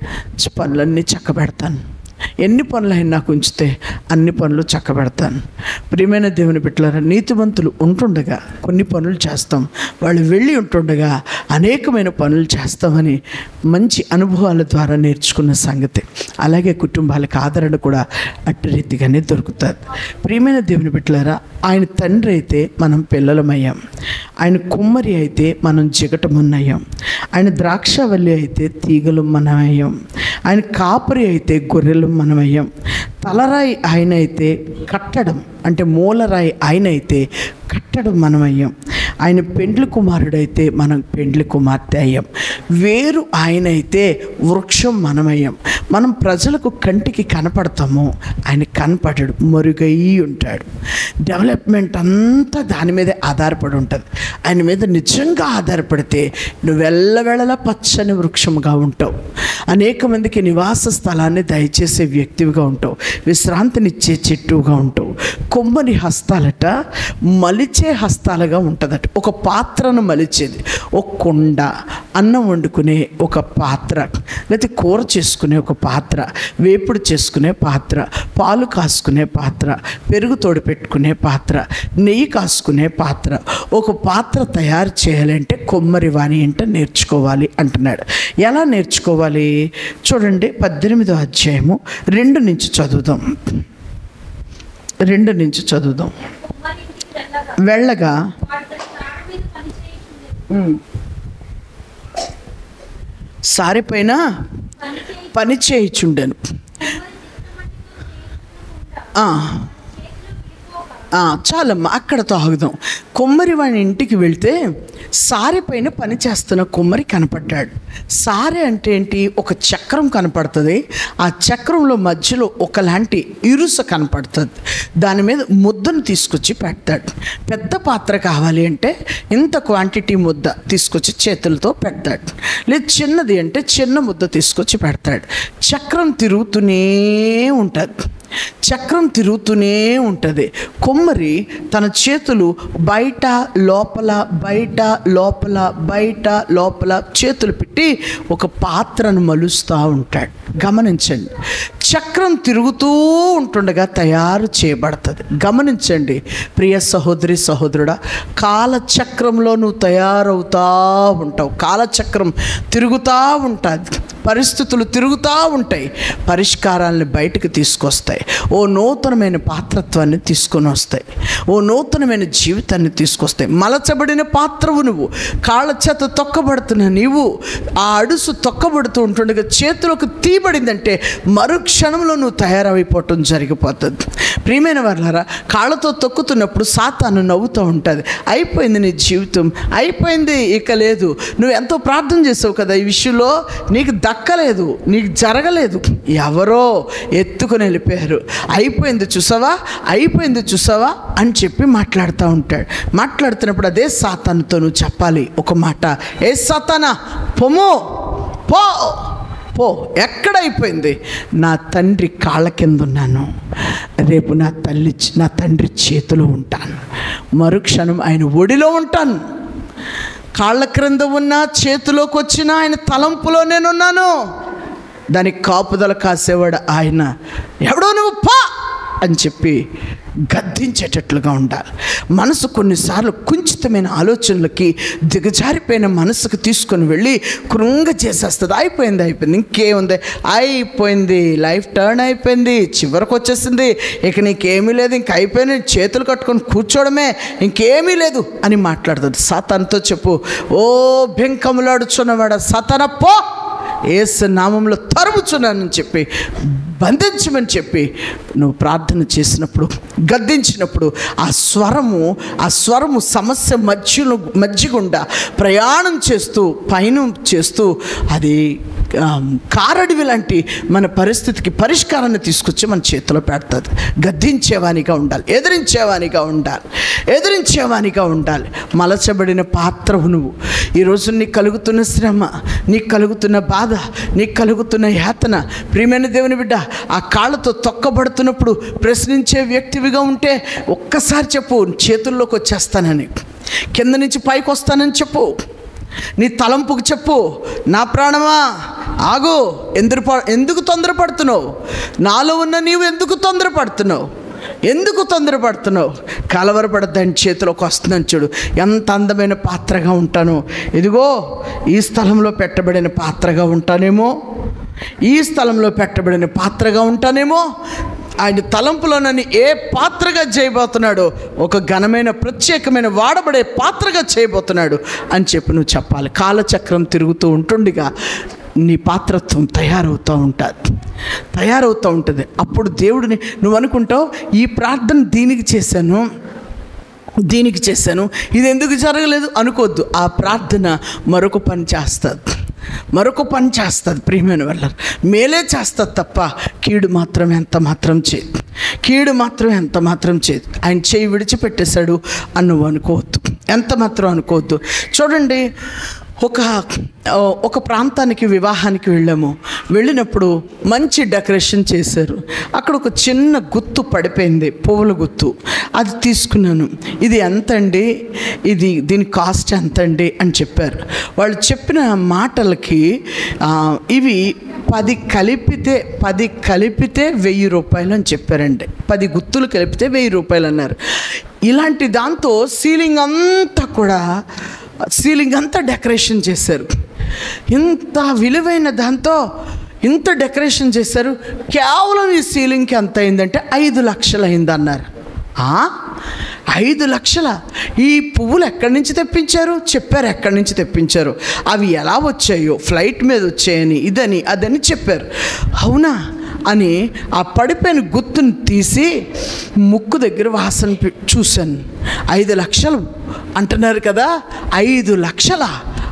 పనులన్నీ చక్కబెడతాను. ఎన్ని పనులు నాకు ఉంచితే అన్ని పనులు చక్కబెడతాను. ప్రియమైన దేవుని బిడ్డలారా నీతివంతులు ఉంటుండగా కొన్ని పనులు చేస్తాం. వాళ్ళు వెళ్ళి ఉంటుండగా అనేకమైన పనులు చేస్తామని మంచి అనుభవాల ద్వారా నేర్చుకున్న సంగతి. అలాగే కుటుంబాలకు ఆదరణ కూడా అట్టి రీతిగానే దొరుకుతుంది. ప్రియమైన దేవుని బిడ్డలారా ఆయన తండ్రి అయితే మనం పిల్లలమయ్యాం. ఆయన కుమ్మరి అయితే మనం జిగటమున్నయ్యాం. ఆయన ద్రాక్షవల్లి అయితే తీగలు మనమయ్యాం. ఆయన కాపరి అయితే గొర్రెలు మనమయ్యాం. తలరాయి ఆయన అయితే కట్టడం అంటే మూలరాయి ఆయన అయితే కట్టడం మనమయ్యాం. ఆయన పెండ్లి కుమారుడైతే మనం పెండ్లి కుమార్తె అయ్యాం. వేరు ఆయన అయితే వృక్షం మనమయ్యాం. మనం ప్రజలకు కంటికి కనపడతాము. ఆయన కనపడడు మరుగై ఉంటాడు. డెవలప్మెంట్ అంతా దాని మీదే ఆధారపడి ఉంటుంది. ఆయన మీద నిజంగా ఆధారపడితే నువ్వు పచ్చని వృక్షముగా ఉంటావు. అనేక మందికి నివాస స్థలాన్ని దయచేసే వ్యక్తివిగా ఉంటావు. విశ్రాంతినిచ్చే చెట్టుగా ఉంటావు. కొమ్మని హస్తాలట మలిచే హస్తాలుగా ఉంటుందట. ఒక పాత్రను మలిచేది ఒక కుండ అన్నం వండుకునే ఒక పాత్ర లేకపోతే కూర చేసుకునే ఒక పాత్ర వేపుడు చేసుకునే పాత్ర పాలు కాసుకునే పాత్ర పెరుగు తోడు పెట్టుకునే పాత్ర నెయ్యి కాసుకునే పాత్ర. ఒక పాత్ర తయారు చేయాలంటే కొమ్మరి వాణి అంటే నేర్చుకోవాలి అంటున్నాడు. ఎలా నేర్చుకోవాలి? చూడండి పద్దెనిమిదో అధ్యాయము రెండు నుంచి చదువుదాం. రెండు నుంచి చదువుదాం. వెళ్ళగా వెళ్ళగా వాడు తన తాడు మీద పని చేయుచుండెను. ఉమ్, సారిపైన పని పని చేయిచుండెను ఆ, చేతిలో విడిపోక ఆ, చాలమ్మా అక్కడ తాగుదాం. కొమ్మరి వాడి ఇంటికి వెళ్తే సారె పైన పని చేస్తున్న కొమ్మరి కనపడ్డాడు. సారె అంటే ఏంటి? ఒక చక్రం కనపడుతుంది. ఆ చక్రంలో మధ్యలో ఒకలాంటి ఇరుస కనపడుతుంది. దాని మీద ముద్దను తీసుకొచ్చి పెడతాడు. పెద్ద పాత్ర కావాలి అంటే ఇంత క్వాంటిటీ ముద్ద తీసుకొచ్చి చేతులతో పెడతాడు. లేదు చిన్నది అంటే చిన్న ముద్ద తీసుకొచ్చి పెడతాడు. చక్రం తిరుగుతూనే ఉంటుంది. చక్రం తిరుగుతూనే ఉంటుంది. కొమ్మరి తన చేతులు బయట లోపల బయట లోపల బయట లోపల చేతులు పెట్టి ఒక పాత్రను మలుస్తూ ఉంటాడు. గమనించండి. చక్రం తిరుగుతూ ఉంటుండగా తయారు చేయబడుతుంది. గమనించండి ప్రియ సహోదరి సహోదరుడా కాలచక్రంలో నువ్వు తయారవుతా ఉంటావు. కాలచక్రం తిరుగుతూ ఉంటుంది. పరిస్థితులు తిరుగుతూ ఉంటాయి. పరిష్కారాలను బయటకు తీసుకొస్తాయి. ఓ నూతనమైన పాత్రత్వాన్ని తీసుకొని వస్తాయి. ఓ నూతనమైన జీవితాన్ని తీసుకొస్తాయి. మలచబడిన పాత్రవు నువ్వు. కాళ్ళ చేత తొక్కబడుతున్న నీవు. ఆ అడుసు తొక్కబడుతూ ఉంటుండగా చేతిలోకి తీయబడిందంటే మరుక్షణంలో నువ్వు తయారైపోవటం జరిగిపోతుంది. ప్రియమైన వాళ్ళారా కాళ్ళతో తొక్కుతున్నప్పుడు సాతాను నవ్వుతూ ఉంటుంది. అయిపోయింది నీ జీవితం. అయిపోయింది ఇక లేదు. నువ్వు ఎంతో ప్రార్థన చేసావు కదా ఈ విషయంలో. నీకు దక్కలేదు నీకు జరగలేదు. ఎవరో ఎత్తుకుని వెళ్ళిపోయారు. అయిపోయింది చూసావా? అయిపోయింది చూసావా? అని చెప్పి మాట్లాడుతూ ఉంటాడు. మాట్లాడుతున్నప్పుడు అదే సాతానుతో నువ్వు చెప్పాలి ఒక మాట. ఏ సాతానా? పొమ్ము. పో. పో. ఎక్కడైపోయింది నా తండ్రి కాళ్ళ కింద ఉన్నాను. రేపు నా తల్లి నా తండ్రి చేతిలో ఉంటాను. మరుక్షణం ఆయన ఒడిలో ఉంటాను. కాళ్ళ క్రింద ఉన్న చేతిలోకి వచ్చిన ఆయన తలంపులో నేనున్నాను. దానికి కాపుదల కాసేవాడు ఆయన. ఎవడో నువ్వు పా! అని చెప్పి గద్దించేటట్లుగా ఉండాలి. మనసు కొన్నిసార్లు కుంచితమైన ఆలోచనలకి దిగజారిపోయిన మనసుకు తీసుకొని వెళ్ళి కృంగ చేసేస్తుంది. అయిపోయింది అయిపోయింది. ఇంకేముంది? అయిపోయింది. లైఫ్ టర్న్ అయిపోయింది. చివరికి వచ్చేసింది. ఇక నీకేమీ లేదు. ఇంక అయిపోయింది చేతులు కట్టుకొని కూర్చోవడమే. ఇంకేమీ లేదు అని మాట్లాడుతుంది సాతాన్తో చెప్పు ఓ బెంకములాడుచున్నవాడ సతన పో. ఏసు నామంలో తరుముచున్నానని చెప్పి బంధించమని చెప్పి నువ్వు ప్రార్థన చేసినప్పుడు గద్దించినప్పుడు ఆ స్వరము ఆ స్వరము సమస్య మధ్యలో మధ్యగుండా ప్రయాణం చేస్తూ పయనం చేస్తూ అది కారడివి లాంటి మన పరిస్థితికి పరిష్కారాన్ని తీసుకొచ్చి మన చేతిలో పెడుతుంది. గద్దించేవానిగా ఉండాలి ఎదిరించేవానిగా ఉండాలి ఎదిరించేవానిగా ఉండాలి. మలచబడిన పాత్రవు నువ్వు. ఈరోజు నీకు కలుగుతున్న శ్రమ నీకు కలుగుతున్న బాధ నీకు కలుగుతున్న యాతన. ప్రియమైన దేవుని బిడ్డ ఆ కాళ్ళతో తొక్కబడుతున్నప్పుడు ప్రశ్నించే వ్యక్తివిగా ఉంటే ఒక్కసారి చెప్పు చేతుల్లోకి వచ్చేస్తానని. కింద నుంచి పైకి వస్తానని చెప్పు. నీ తలంపుకు చెప్పు నా ప్రాణమా? ఆగు ఎందుకు ఎందుకు తొందరపడుతున్నావు? నాలో ఉన్న నీవు ఎందుకు తొందరపడుతున్నావు? ఎందుకు తొందరపడుతున్నావు? కలవరపడద్దని చేతిలోకి వస్తుందని చూడు. ఎంత అందమైన పాత్రగా ఉంటానో. ఇదిగో ఈ స్థలంలో పెట్టబడిన పాత్రగా ఉంటానేమో. ఈ స్థలంలో పెట్టబడిన పాత్రగా ఉంటానేమో. ఆయన తలంపులో నన్ను ఏ పాత్రగా చేయబోతున్నాడో? ఒక ఘనమైన ప్రత్యేకమైన వాడబడే పాత్రగా చేయబోతున్నాడు అని చెప్పి నువ్వు చెప్పాలి. కాలచక్రం తిరుగుతూ ఉంటుండగా నీ పాత్రత్వం తయారవుతూ ఉంటుంది. తయారవుతూ ఉంటుంది. అప్పుడు దేవుడిని నువ్వు అనుకుంటావు ఈ ప్రార్థన దీనికి చేశాను దీనికి చేశాను ఇది ఎందుకు జరగలేదు? అనుకోవద్దు. ఆ ప్రార్థన మరొక పని చేస్తుంది. మరొక పని చేస్తుంది ప్రియమైన వల్ల మేలే చేస్తుంది తప్ప కీడు మాత్రం ఎంత మాత్రం చేయదు. కీడు మాత్రం ఎంత మాత్రం చేయదు. ఆయన చేయి విడిచిపెట్టేశాడు అని నువ్వు అనుకోవద్దు. ఎంత మాత్రం అనుకోవద్దు. చూడండి ఒక ఒక ప్రాంతానికి వివాహానికి వెళ్ళాము. వెళ్ళినప్పుడు మంచి డెకరేషన్ చేశారు. అక్కడ ఒక చిన్న గుత్తు పడిపోయింది పువ్వుల గుత్తు. అది తీసుకున్నాను. ఇది ఎంత అండి ఇది దీని కాస్ట్ ఎంత అండి అని చెప్పారు. వాళ్ళు చెప్పిన మాటలకి ఇవి పది కలిపితే పది కలిపితే వెయ్యి రూపాయలు అని చెప్పారండి. పది గుత్తులు కలిపితే వెయ్యి రూపాయలు అన్నారు. ఇలాంటి దాంతో సీలింగ్ అంతా కూడా సీలింగ్ అంతా డెకరేషన్ చేశారు. ఇంత విలువైన దాంతో ఇంత డెకరేషన్ చేశారు. కేవలం ఈ సీలింగ్కి ఎంత అయిందంటే ఐదు లక్షలు అయిందన్నారు. ఆ? ఐదు లక్షల? ఈ పువ్వులు ఎక్కడి నుంచి తెప్పించారు? చెప్పారు ఎక్కడి నుంచి తెప్పించారు? అవి ఎలా వచ్చాయో? ఫ్లైట్ మీద వచ్చాయని ఇదని అదని చెప్పారు. అవునా? అని ఆ పడిపోయిన గుర్తుని తీసి ముక్కు దగ్గర వాసన చూశాను. ఐదు లక్షలు అంటున్నారు కదా ఐదు లక్షల?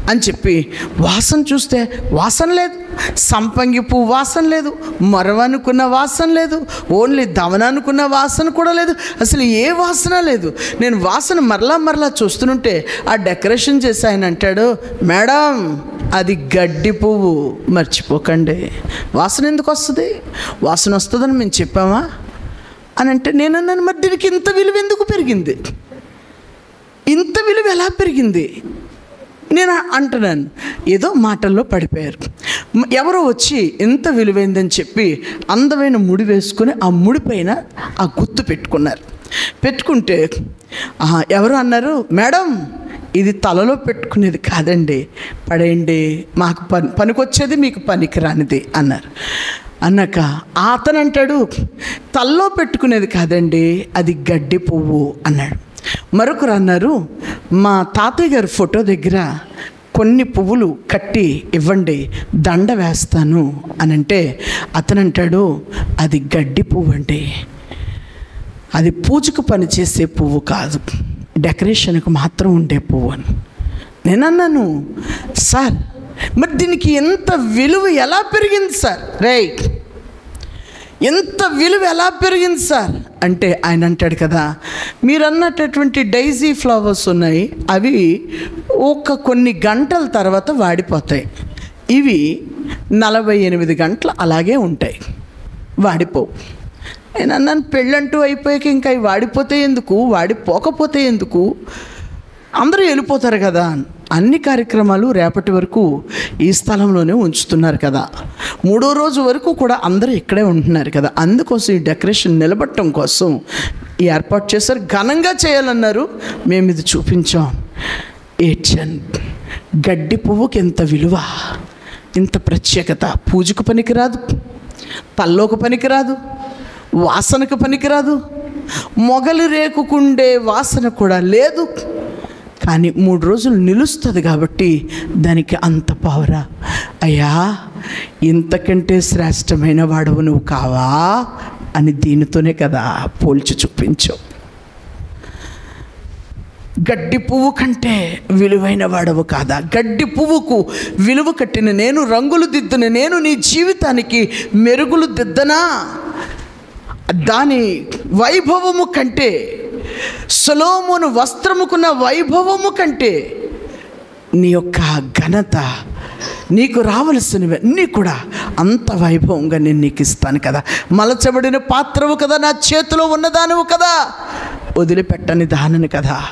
అని చెప్పి వాసన చూస్తే వాసన లేదు. సంపంగి పువ్వు వాసన లేదు. మరవనుకున్న వాసన లేదు. ఓన్లీ దవన అనుకున్న వాసన కూడా లేదు. అసలు ఏ వాసన లేదు. నేను వాసన మరలా మరలా చూస్తుంటే ఆ డెకరేషన్ చేసి ఆయన అంటాడు మేడం అది గడ్డి పువ్వు. మర్చిపోకండి. వాసన ఎందుకు వస్తుంది? వాసన వస్తుందని మేము చెప్పామా? అని అంటే నేను అన్నాను మరి దీనికి ఇంత విలువ ఎందుకు పెరిగింది? ఇంత విలువ ఎలా పెరిగింది? నేను అంటున్నాను. ఏదో మాటల్లో పడిపోయారు. ఎవరో వచ్చి ఎంత విలువైందని చెప్పి అందమైన ముడి వేసుకుని ఆ ముడి పైన ఆ గుర్తు పెట్టుకున్నారు. పెట్టుకుంటే ఎవరు అన్నారు? మేడం ఇది తలలో పెట్టుకునేది కాదండి. పడేయండి మాకు పని పనికొచ్చేది మీకు పనికిరానిది అన్నారు. అన్నాక అతను అంటాడు తల్లో పెట్టుకునేది కాదండి అది గడ్డి పువ్వు అన్నాడు. మరొకరు అన్నారు మా తాతయ్య గారి ఫోటో దగ్గర కొన్ని పువ్వులు కట్టి ఇవ్వండి దండ వేస్తాను అని అంటే అతను అంటాడు అది గడ్డి పువ్వు అండి. అది పూజకు పనిచేసే పువ్వు కాదు. డెకరేషన్కు మాత్రం ఉండే పువ్వు అని. నేను అన్నాను సార్ మరి దీనికి ఎంత విలువ ఎలా పెరిగింది సార్? రైట్ ఎంత విలువ ఎలా పెరిగింది సార్? అంటే ఆయన అంటాడు కదా మీరు అన్నటువంటి డైజీ ఫ్లవర్స్ ఉన్నాయి అవి ఒక కొన్ని గంటల తర్వాత వాడిపోతాయి. ఇవి నలభై ఎనిమిది గంటలు అలాగే ఉంటాయి. వాడిపోవు నేను అన్నాను పెళ్ళంటూ అయిపోయాక ఇంకా అవి వాడిపోతే ఎందుకు? వాడిపోకపోతే ఎందుకు? అందరూ వెళ్ళిపోతారు కదా అని అన్ని కార్యక్రమాలు రేపటి వరకు ఈ స్థలంలోనే ఉంచుతున్నారు కదా. మూడో రోజు వరకు కూడా అందరూ ఇక్కడే ఉంటున్నారు కదా. అందుకోసం ఈ డెకరేషన్ నిలబట్టడం కోసం ఈ ఏర్పాటు చేశారు. ఘనంగా చేయాలన్నారు. మేము ఇది చూపించాం. ఏడ్చన్ గడ్డి పువ్వుకి ఎంత విలువ? ఇంత ప్రత్యేకత. పూజకు పనికిరాదు. తల్లోకి పనికిరాదు. వాసనకు పనికిరాదు. మొగలి రేకుకుండే వాసన కూడా లేదు. కానీ మూడు రోజులు నిలుస్తుంది కాబట్టి దానికి అంత పవరా అయ్యా ఇంతకంటే శ్రేష్టమైన వాడవు నువ్వు కావా అని దీనితోనే కదా పోల్చి చూపించావు గడ్డి పువ్వు కంటే విలువైన వాడవు కాదా? గడ్డి పువ్వుకు విలువ కట్టిన నేను రంగులు దిద్దున నేను నీ జీవితానికి మెరుగులు దిద్దనా? దాని వైభవము కంటే సొలోమును వస్త్రముకున్న వైభవము కంటే నీ యొక్క ఘనత నీకు రావలసినవన్నీ కూడా అంత వైభవంగా నేను నీకు ఇస్తాను కదా. మలచబడిన పాత్రవు కదా నా చేతిలో ఉన్నదానవు కదా. వదిలిపెట్టని దానని కదా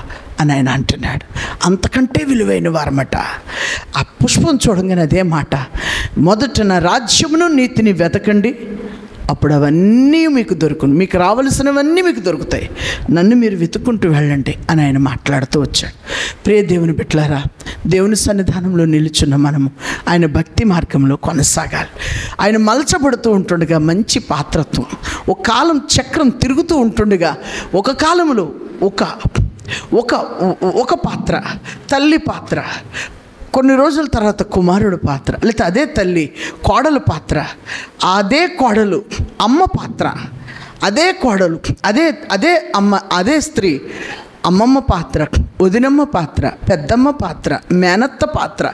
అని ఆయన అంటున్నాడు. అంతకంటే విలువైన వారమట. ఆ పుష్పం చూడంగానే అదే మాట. మొదట నా రాజ్యమును నీతిని వెతకండి. అప్పుడు అవన్నీ మీకు దొరుకును. మీకు రావలసినవన్నీ మీకు దొరుకుతాయి. నన్ను మీరు వెతుక్కుంటూ వెళ్ళండి అని ఆయన మాట్లాడుతూ వచ్చాడు. ప్రియ దేవుని బిట్లారా దేవుని సన్నిధానంలో నిలుచున్న మనము ఆయన భక్తి మార్గంలో కొనసాగాలి. ఆయన మలచబడుతూ ఉంటుండగా మంచి పాత్రత్వం. ఒక కాలం చక్రం తిరుగుతూ ఉంటుండగా ఒక కాలంలో ఒక ఒక ఒక పాత్ర తల్లి పాత్ర కొన్ని రోజుల తర్వాత కుమారుడు పాత్ర లేకపోతే అదే తల్లి కోడలు పాత్ర అదే కోడలు అమ్మ పాత్ర అదే కోడలు అదే అదే అమ్మ అదే స్త్రీ అమ్మమ్మ పాత్ర వదినమ్మ పాత్ర పెద్దమ్మ పాత్ర మేనత్త పాత్ర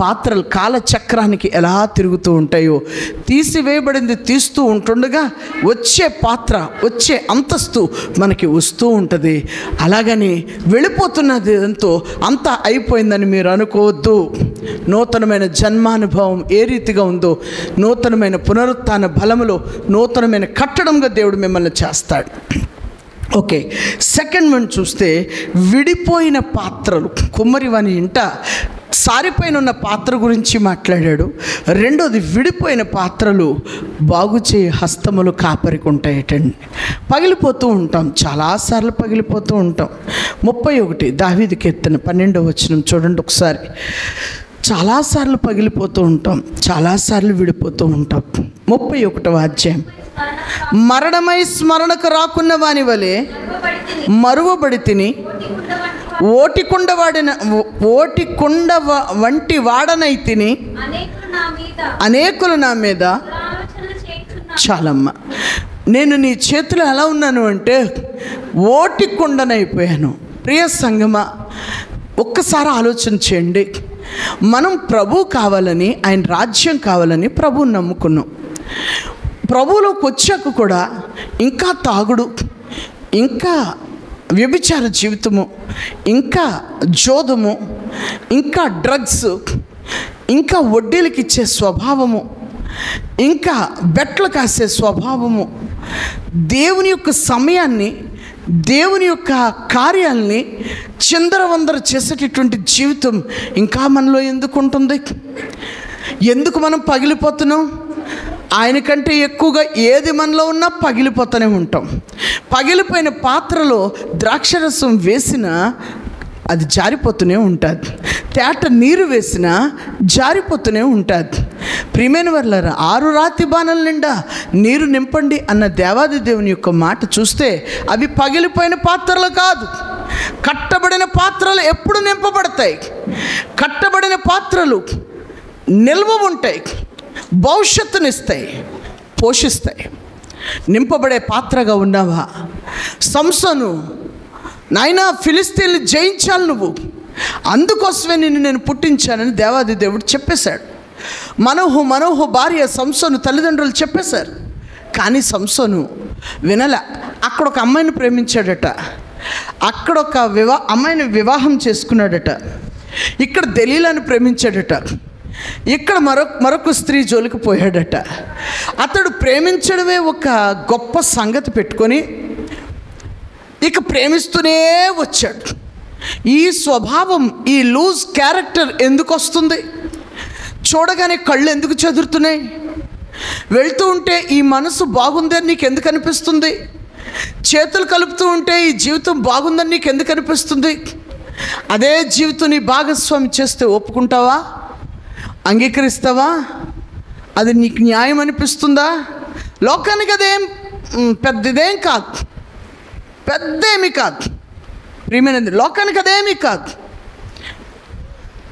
పాత్రలు కాలచక్రానికి ఎలా తిరుగుతూ ఉంటాయో తీసివేయబడింది తీస్తూ ఉంటుండగా వచ్చే పాత్ర వచ్చే అంతస్తు మనకి వస్తూ ఉంటుంది. అలాగని వెళ్ళిపోతున్నది ఎంతో అంతా అయిపోయిందని మీరు అనుకోవద్దు. నూతనమైన జన్మానుభవం ఏ రీతిగా ఉందో నూతనమైన పునరుత్న బలములో నూతనమైన కట్టడంగా దేవుడు మిమ్మల్ని చేస్తాడు. ఓకే సెకండ్ వన్ చూస్తే విడిపోయిన పాత్రలు. కుమ్మరి వాని ఇంట సారిపైన ఉన్న పాత్ర గురించి మాట్లాడాడు. రెండోది విడిపోయిన పాత్రలు బాగు చేయి హస్తములు కాపరికి ఉంటాయటండి పగిలిపోతూ ఉంటాం చాలాసార్లు పగిలిపోతూ ఉంటాం. ముప్పై ఒకటి దావీది కీర్తన పన్నెండో వచ్చిన చూడండి ఒకసారి. చాలాసార్లు పగిలిపోతూ ఉంటాం చాలాసార్లు విడిపోతూ ఉంటాం. ముప్పై ఒకటవ అధ్యాయం. మరణమై స్మరణకు రాకున్న వాని వలె మరువబడి తిని ఓటికుండ వాడిన ఓటికుండ వంటి వాడనై తిని అనేకులు నా మీద చాలమ్మ. నేను నీ చేతిలో ఎలా ఉన్నాను అంటే ఓటి కుండనైపోయాను. ప్రియ సంగమ ఒక్కసారి ఆలోచన చేయండి. మనం ప్రభు కావాలని ఆయన రాజ్యం కావాలని ప్రభువు నమ్ముకున్నాం. ప్రభువులోకి వచ్చాక కూడా ఇంకా తాగుడు ఇంకా వ్యభిచార జీవితము ఇంకా జోదము ఇంకా డ్రగ్స్ ఇంకా వడ్డీలకు ఇచ్చే స్వభావము ఇంకా బెట్లు కాసే స్వభావము దేవుని యొక్క సమయాన్ని దేవుని యొక్క కార్యాల్ని చిందరవందర చేసేటటువంటి జీవితం ఇంకా మనలో ఎందుకు ఉంటుంది? ఎందుకు మనం పగిలిపోతున్నాం? ఆయన కంటే ఎక్కువగా ఏది మనలో ఉన్నా పగిలిపోతూనే ఉంటాం. పగిలిపోయిన పాత్రలో ద్రాక్షరసం వేసినా అది జారిపోతూనే ఉంటుంది. తేట నీరు వేసినా జారిపోతూనే ఉంటుంది. ప్రియమైన వర్లరా ఆరు రాతి బాణల నిండా నీరు నింపండి అన్న దేవాది దేవుని యొక్క మాట చూస్తే అవి పగిలిపోయిన పాత్రలు కాదు. కట్టబడిన పాత్రలు ఎప్పుడు నింపబడతాయి? కట్టబడిన పాత్రలు నిల్వ ఉంటాయి. భవిష్యత్తునిస్తాయి పోషిస్తాయి. నింపబడే పాత్రగా ఉన్నావా? సంసను నాయనా ఫిలిస్తీన్లు జయించాలి నువ్వు. అందుకోసమే నిన్ను నేను పుట్టించానని దేవాది దేవుడు చెప్పేశాడు. మనోహు మనోహు భార్య సంసోను తల్లిదండ్రులు చెప్పేశారు. కానీ సంసోను వినల అక్కడ ఒక అమ్మాయిని ప్రేమించాడట. అక్కడ ఒక వివా అమ్మాయిని వివాహం చేసుకున్నాడట. ఇక్కడ దలీలాని ప్రేమించాడట. ఇక్కడ మరొక మరొక స్త్రీ జోలికి పోయాడట. అతడు ప్రేమించడమే ఒక గొప్ప సంగతి పెట్టుకొని ఇక ప్రేమిస్తూనే వచ్చాడు. ఈ స్వభావం ఈ లూజ్ క్యారెక్టర్ ఎందుకు వస్తుంది? చూడగానే కళ్ళు ఎందుకు చెదురుతున్నాయి? వెళ్తూ ఉంటే ఈ మనసు బాగుందని నీకు ఎందుకు అనిపిస్తుంది? చేతులు కలుపుతూ ఉంటే ఈ జీవితం బాగుందని నీకు ఎందుకు అనిపిస్తుంది? అదే జీవితం నీ భాగస్వామి చేస్తే ఒప్పుకుంటావా? అంగీకరిస్తావా? అది నీకు న్యాయం అనిపిస్తుందా? లోకానికి అదేం పెద్దదేం కాదు. పెద్దేమీ కాదు. ప్రియమైనది లోకానికి అదేమీ కాదు.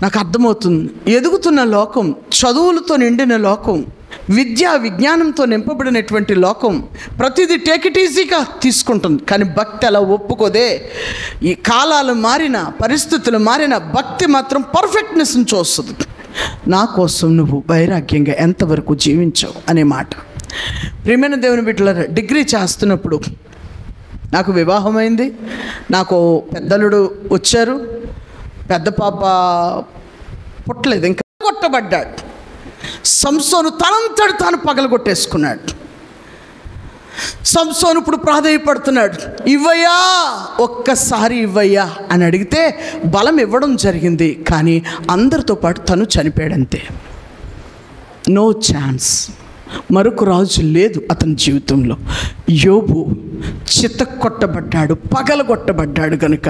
నాకు అర్థమవుతుంది. ఎదుగుతున్న లోకం చదువులతో నిండిన లోకం విద్యా విజ్ఞానంతో నింపబడినటువంటి లోకం ప్రతిదీ టేక్ ఇట్ ఈజీగా తీసుకుంటుంది. కానీ భక్తి అలా ఒప్పుకోదే. ఈ కాలాలు మారిన పరిస్థితులు మారిన భక్తి మాత్రం పర్ఫెక్ట్నెస్ని చూస్తుంది. నా కోసం నువ్వు వైరాగ్యంగా ఎంతవరకు జీవించావు అనే మాట. ప్రియమైన దేవుని బిడ్డల డిగ్రీ చేస్తున్నప్పుడు నాకు వివాహమైంది. నాకు పెద్దలుడు వచ్చారు. పెద్ద పాప పుట్టలేదు ఇంకా కొట్టబడ్డాడు. సంసోను తనంతడు తాను పగలగొట్టేసుకున్నాడు. సంసోన్ ఇప్పుడు ప్రాధాయపడుతున్నాడు. ఇవ్వయ్యా ఒక్కసారి ఇవ్వయ్యా అని అడిగితే బలం ఇవ్వడం జరిగింది కానీ అందరితో పాటు తను చనిపోయాడంతే. No chance. మరొక రాజు లేదు అతని జీవితంలో. యోబు చిత్త కొట్టబడ్డాడు పగలగొట్టబడ్డాడు కనుక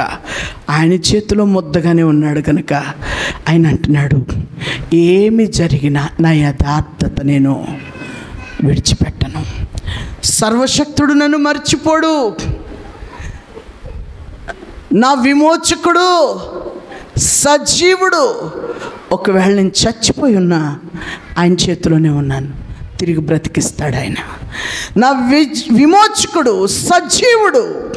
ఆయన చేతిలో ముద్దగానే ఉన్నాడు కనుక ఆయన అంటున్నాడు ఏమి జరిగినా నా యథార్థత నేను విడిచిపెట్టను. సర్వశక్తుడు నన్ను మర్చిపోడు. నా విమోచకుడు సజీవుడు. ఒకవేళ నేను చచ్చిపోయి ఉన్నా ఆయన చేతిలోనే ఉన్నాను. తిరిగి బ్రతికిస్తాడు ఆయన. నా వి విమోచకుడు సజీవుడు.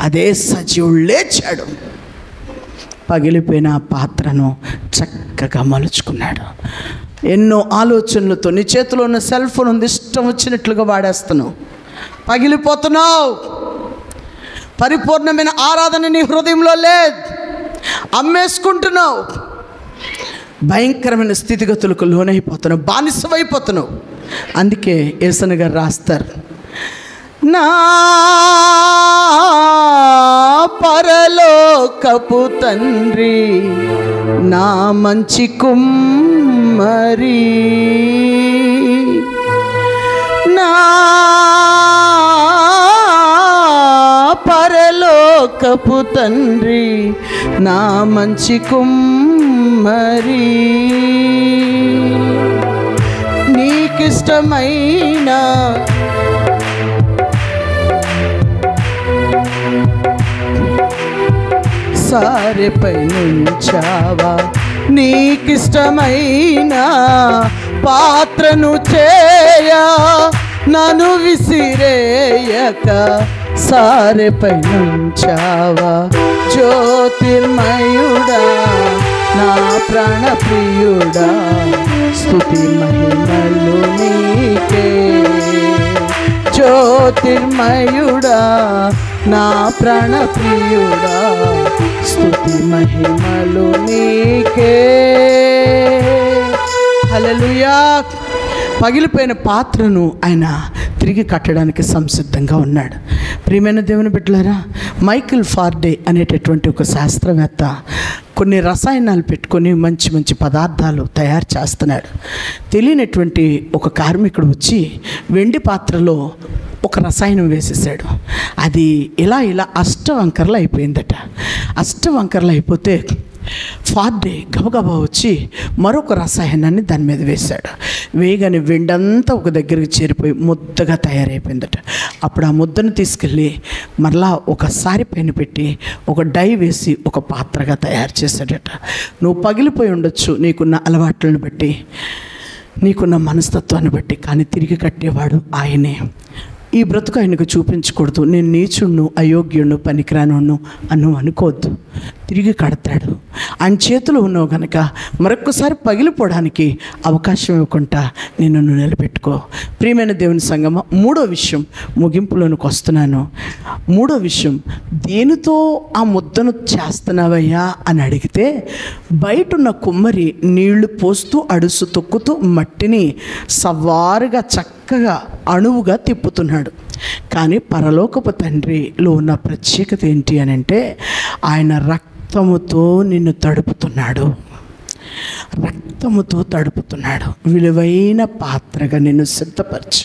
అదే సజీవుడు లేచాడు. పగిలిపోయిన పాత్రను చక్కగా మలుచుకున్నాడు. ఎన్నో ఆలోచనలతో నీ చేతిలో ఉన్న సెల్ ఫోన్ ఉంది ఇష్టం వచ్చినట్లుగా వాడేస్తున్నావు పగిలిపోతున్నావు. పరిపూర్ణమైన ఆరాధన నీ హృదయంలో లేదు. అమ్మేసుకుంటున్నావు. భయంకరమైన స్థితిగతులకు లోనైపోతున్నావు బానిసమైపోతున్నావు అందుకే ఏసనగారు రాస్తారు. నా పరలోకపు తండ్రి నా మంచి కుమ్మరి. నా పరలోకపు తండ్రి నా మంచి కుమ్మరి. నీకిష్టమైన సారెపై నుంచావా నీకిష్టమైన పాత్రను చేయ? నన్ను విసిరేయక సారెపై నుంచావా జ్యోతిర్మయుడా నా ప్రాణప్రియుడా స్థుతి మహిమలు నీకే. జ్యోతిర్మయుడా నా ప్రాణప్రియుడా స్థుతి మహిమలు నీకే. హలలుయా పగిలిపోయిన పాత్రను ఆయన తిరిగి కట్టడానికి సంసిద్ధంగా ఉన్నాడు. ప్రియమైన దేవుని బిడ్డలారా మైకిల్ ఫార్డే అనేటటువంటి ఒక శాస్త్రవేత్త కొన్ని రసాయనాలు పెట్టుకొని మంచి మంచి పదార్థాలు తయారు చేస్తున్నాడు. తెలియనటువంటి ఒక కార్మికుడు వచ్చి వెండి పాత్రలో ఒక రసాయనం వేసేసాడు. అది ఇలా ఇలా అష్టవంకరలు అయిపోయిందట. అష్టవంకరలు అయిపోతే ఫార్డే గబగబా వచ్చి మరొక రసాయనాన్ని దాని మీద వేశాడు. వేయగానే వెండంతా ఒక దగ్గరికి చేరిపోయి ముద్దగా తయారైపోయిందట. అప్పుడు ఆ ముద్దను తీసుకెళ్ళి మరలా ఒకసారి పైన పెట్టి ఒక డై వేసి ఒక పాత్రగా తయారు చేశాడట. నువ్వు పగిలిపోయి ఉండొచ్చు నీకున్న అలవాట్లను బట్టి నీకున్న మనస్తత్వాన్ని బట్టి కానీ తిరిగి కట్టేవాడు ఆయనే. ఈ బ్రతుకు ఆయనకు చూపించకూడదు. నేను నీచుణ్ణు అయోగ్యుణ్ణు పనికిరానుణ్ణు అను అనుకోవద్దు. తిరిగి కడతాడు. ఆయన చేతిలో ఉన్నావు గనక మరొక్కసారి పగిలిపోవడానికి అవకాశం ఇవ్వకుండా నేను నన్ను నిలబెట్టుకో. ప్రియమైన దేవుని సంగమ మూడో విషయం ముగింపులోనికి వస్తున్నాను. మూడో విషయం దేనితో ఆ ముద్దను చేస్తున్నావయ్యా అని అడిగితే బయట ఉన్న కుమ్మరి నీళ్ళు పోస్తూ అడుసు తొక్కుతూ మట్టిని సవారుగా చక్కగా అణువుగా తిప్పుతున్నాడు. కానీ పరలోకపు తండ్రిలో ఉన్న ప్రత్యేకత ఏంటి అని అంటే ఆయన రక్తముతో నిన్ను తడుపుతున్నాడు. రక్తముతో తడుపుతున్నాడు. విలువైన పాత్రగా నిన్ను సిద్ధపరిచి.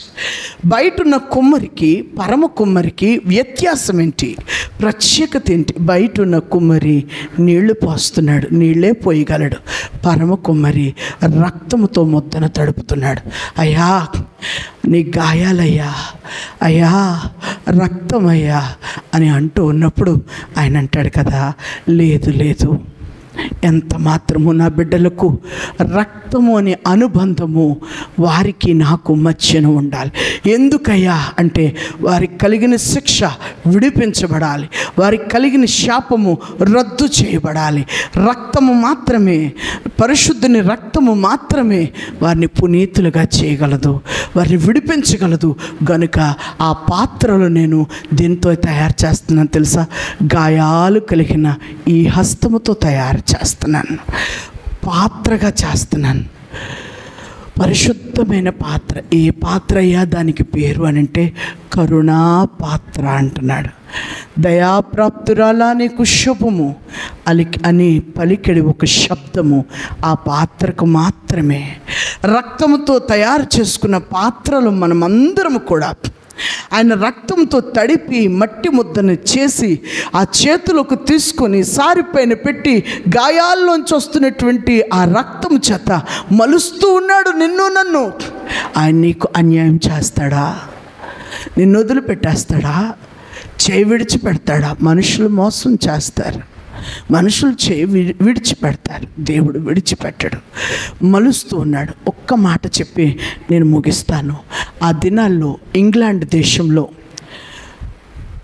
బయట ఉన్న కుమ్మరికి పరమ కుమ్మరికి వ్యత్యాసం ఏంటి ప్రత్యేకత ఏంటి బయట ఉన్న కుమ్మరి నీళ్ళు పోస్తున్నాడు. నీళ్ళే పోయగలడు. పరమ కుమ్మరి రక్తముతో ముద్దను తడుపుతున్నాడు. అయ్యా నీ గాయాలయ్యా. అయ్యా రక్తమయ్యా అని అంటూ ఉన్నప్పుడు ఆయన అంటాడు కదా లేదు లేదు. ఎంత మాత్రము నా బిడ్డలకు రక్తము అనే అనుబంధము వారికి నాకు మధ్యన ఉండాలి. ఎందుకయ్యా అంటే వారికి కలిగిన శిక్ష విడిపించబడాలి. వారికి కలిగిన శాపము రద్దు చేయబడాలి. రక్తము మాత్రమే పరిశుద్ధుని రక్తము మాత్రమే వారిని పునీతులుగా చేయగలదు వారిని విడిపించగలదు. గనుక ఆ పాత్రలు నేను దీంతో తయారు చేస్తున్నాను తెలుసా? గాయాలు కలిగిన ఈ హస్తముతో తయారు చేస్తున్నాను. పాత్రగా చేస్తున్నాను. పరిశుద్ధమైన పాత్ర. ఏ పాత్ర అయ్యా దానికి పేరు అని అంటే కరుణా పాత్ర అంటున్నాడు. దయాప్రాప్తురాలా నీకు శుభము. అలి అని పలికెడి ఒక శబ్దము ఆ పాత్రకు మాత్రమే. రక్తముతో తయారు చేసుకున్న పాత్రలు మనమందరము కూడా ఆయన రక్తంతో తడిపి మట్టి ముద్దను చేసి ఆ చేతులకు తీసుకొని సారిపైన పెట్టి గాయాల్లోంచి వస్తున్నటువంటి ఆ రక్తం చేత మలుస్తూ ఉన్నాడు నిన్ను నన్ను. ఆయన నీకు అన్యాయం చేస్తాడా? నిన్ను వదిలిపెట్టేస్తాడా? చేయి విడిచిపెడతాడా? మనుషులు మోసం చేస్తారు. మనుషులు చేయి విడిచిపెడతారు. దేవుడు విడిచిపెట్టడు. మలుస్తూ ఉన్నాడు. ఒక్క మాట చెప్పి నేను ముగిస్తాను. ఆ దినాల్లో ఇంగ్లాండ్ దేశంలో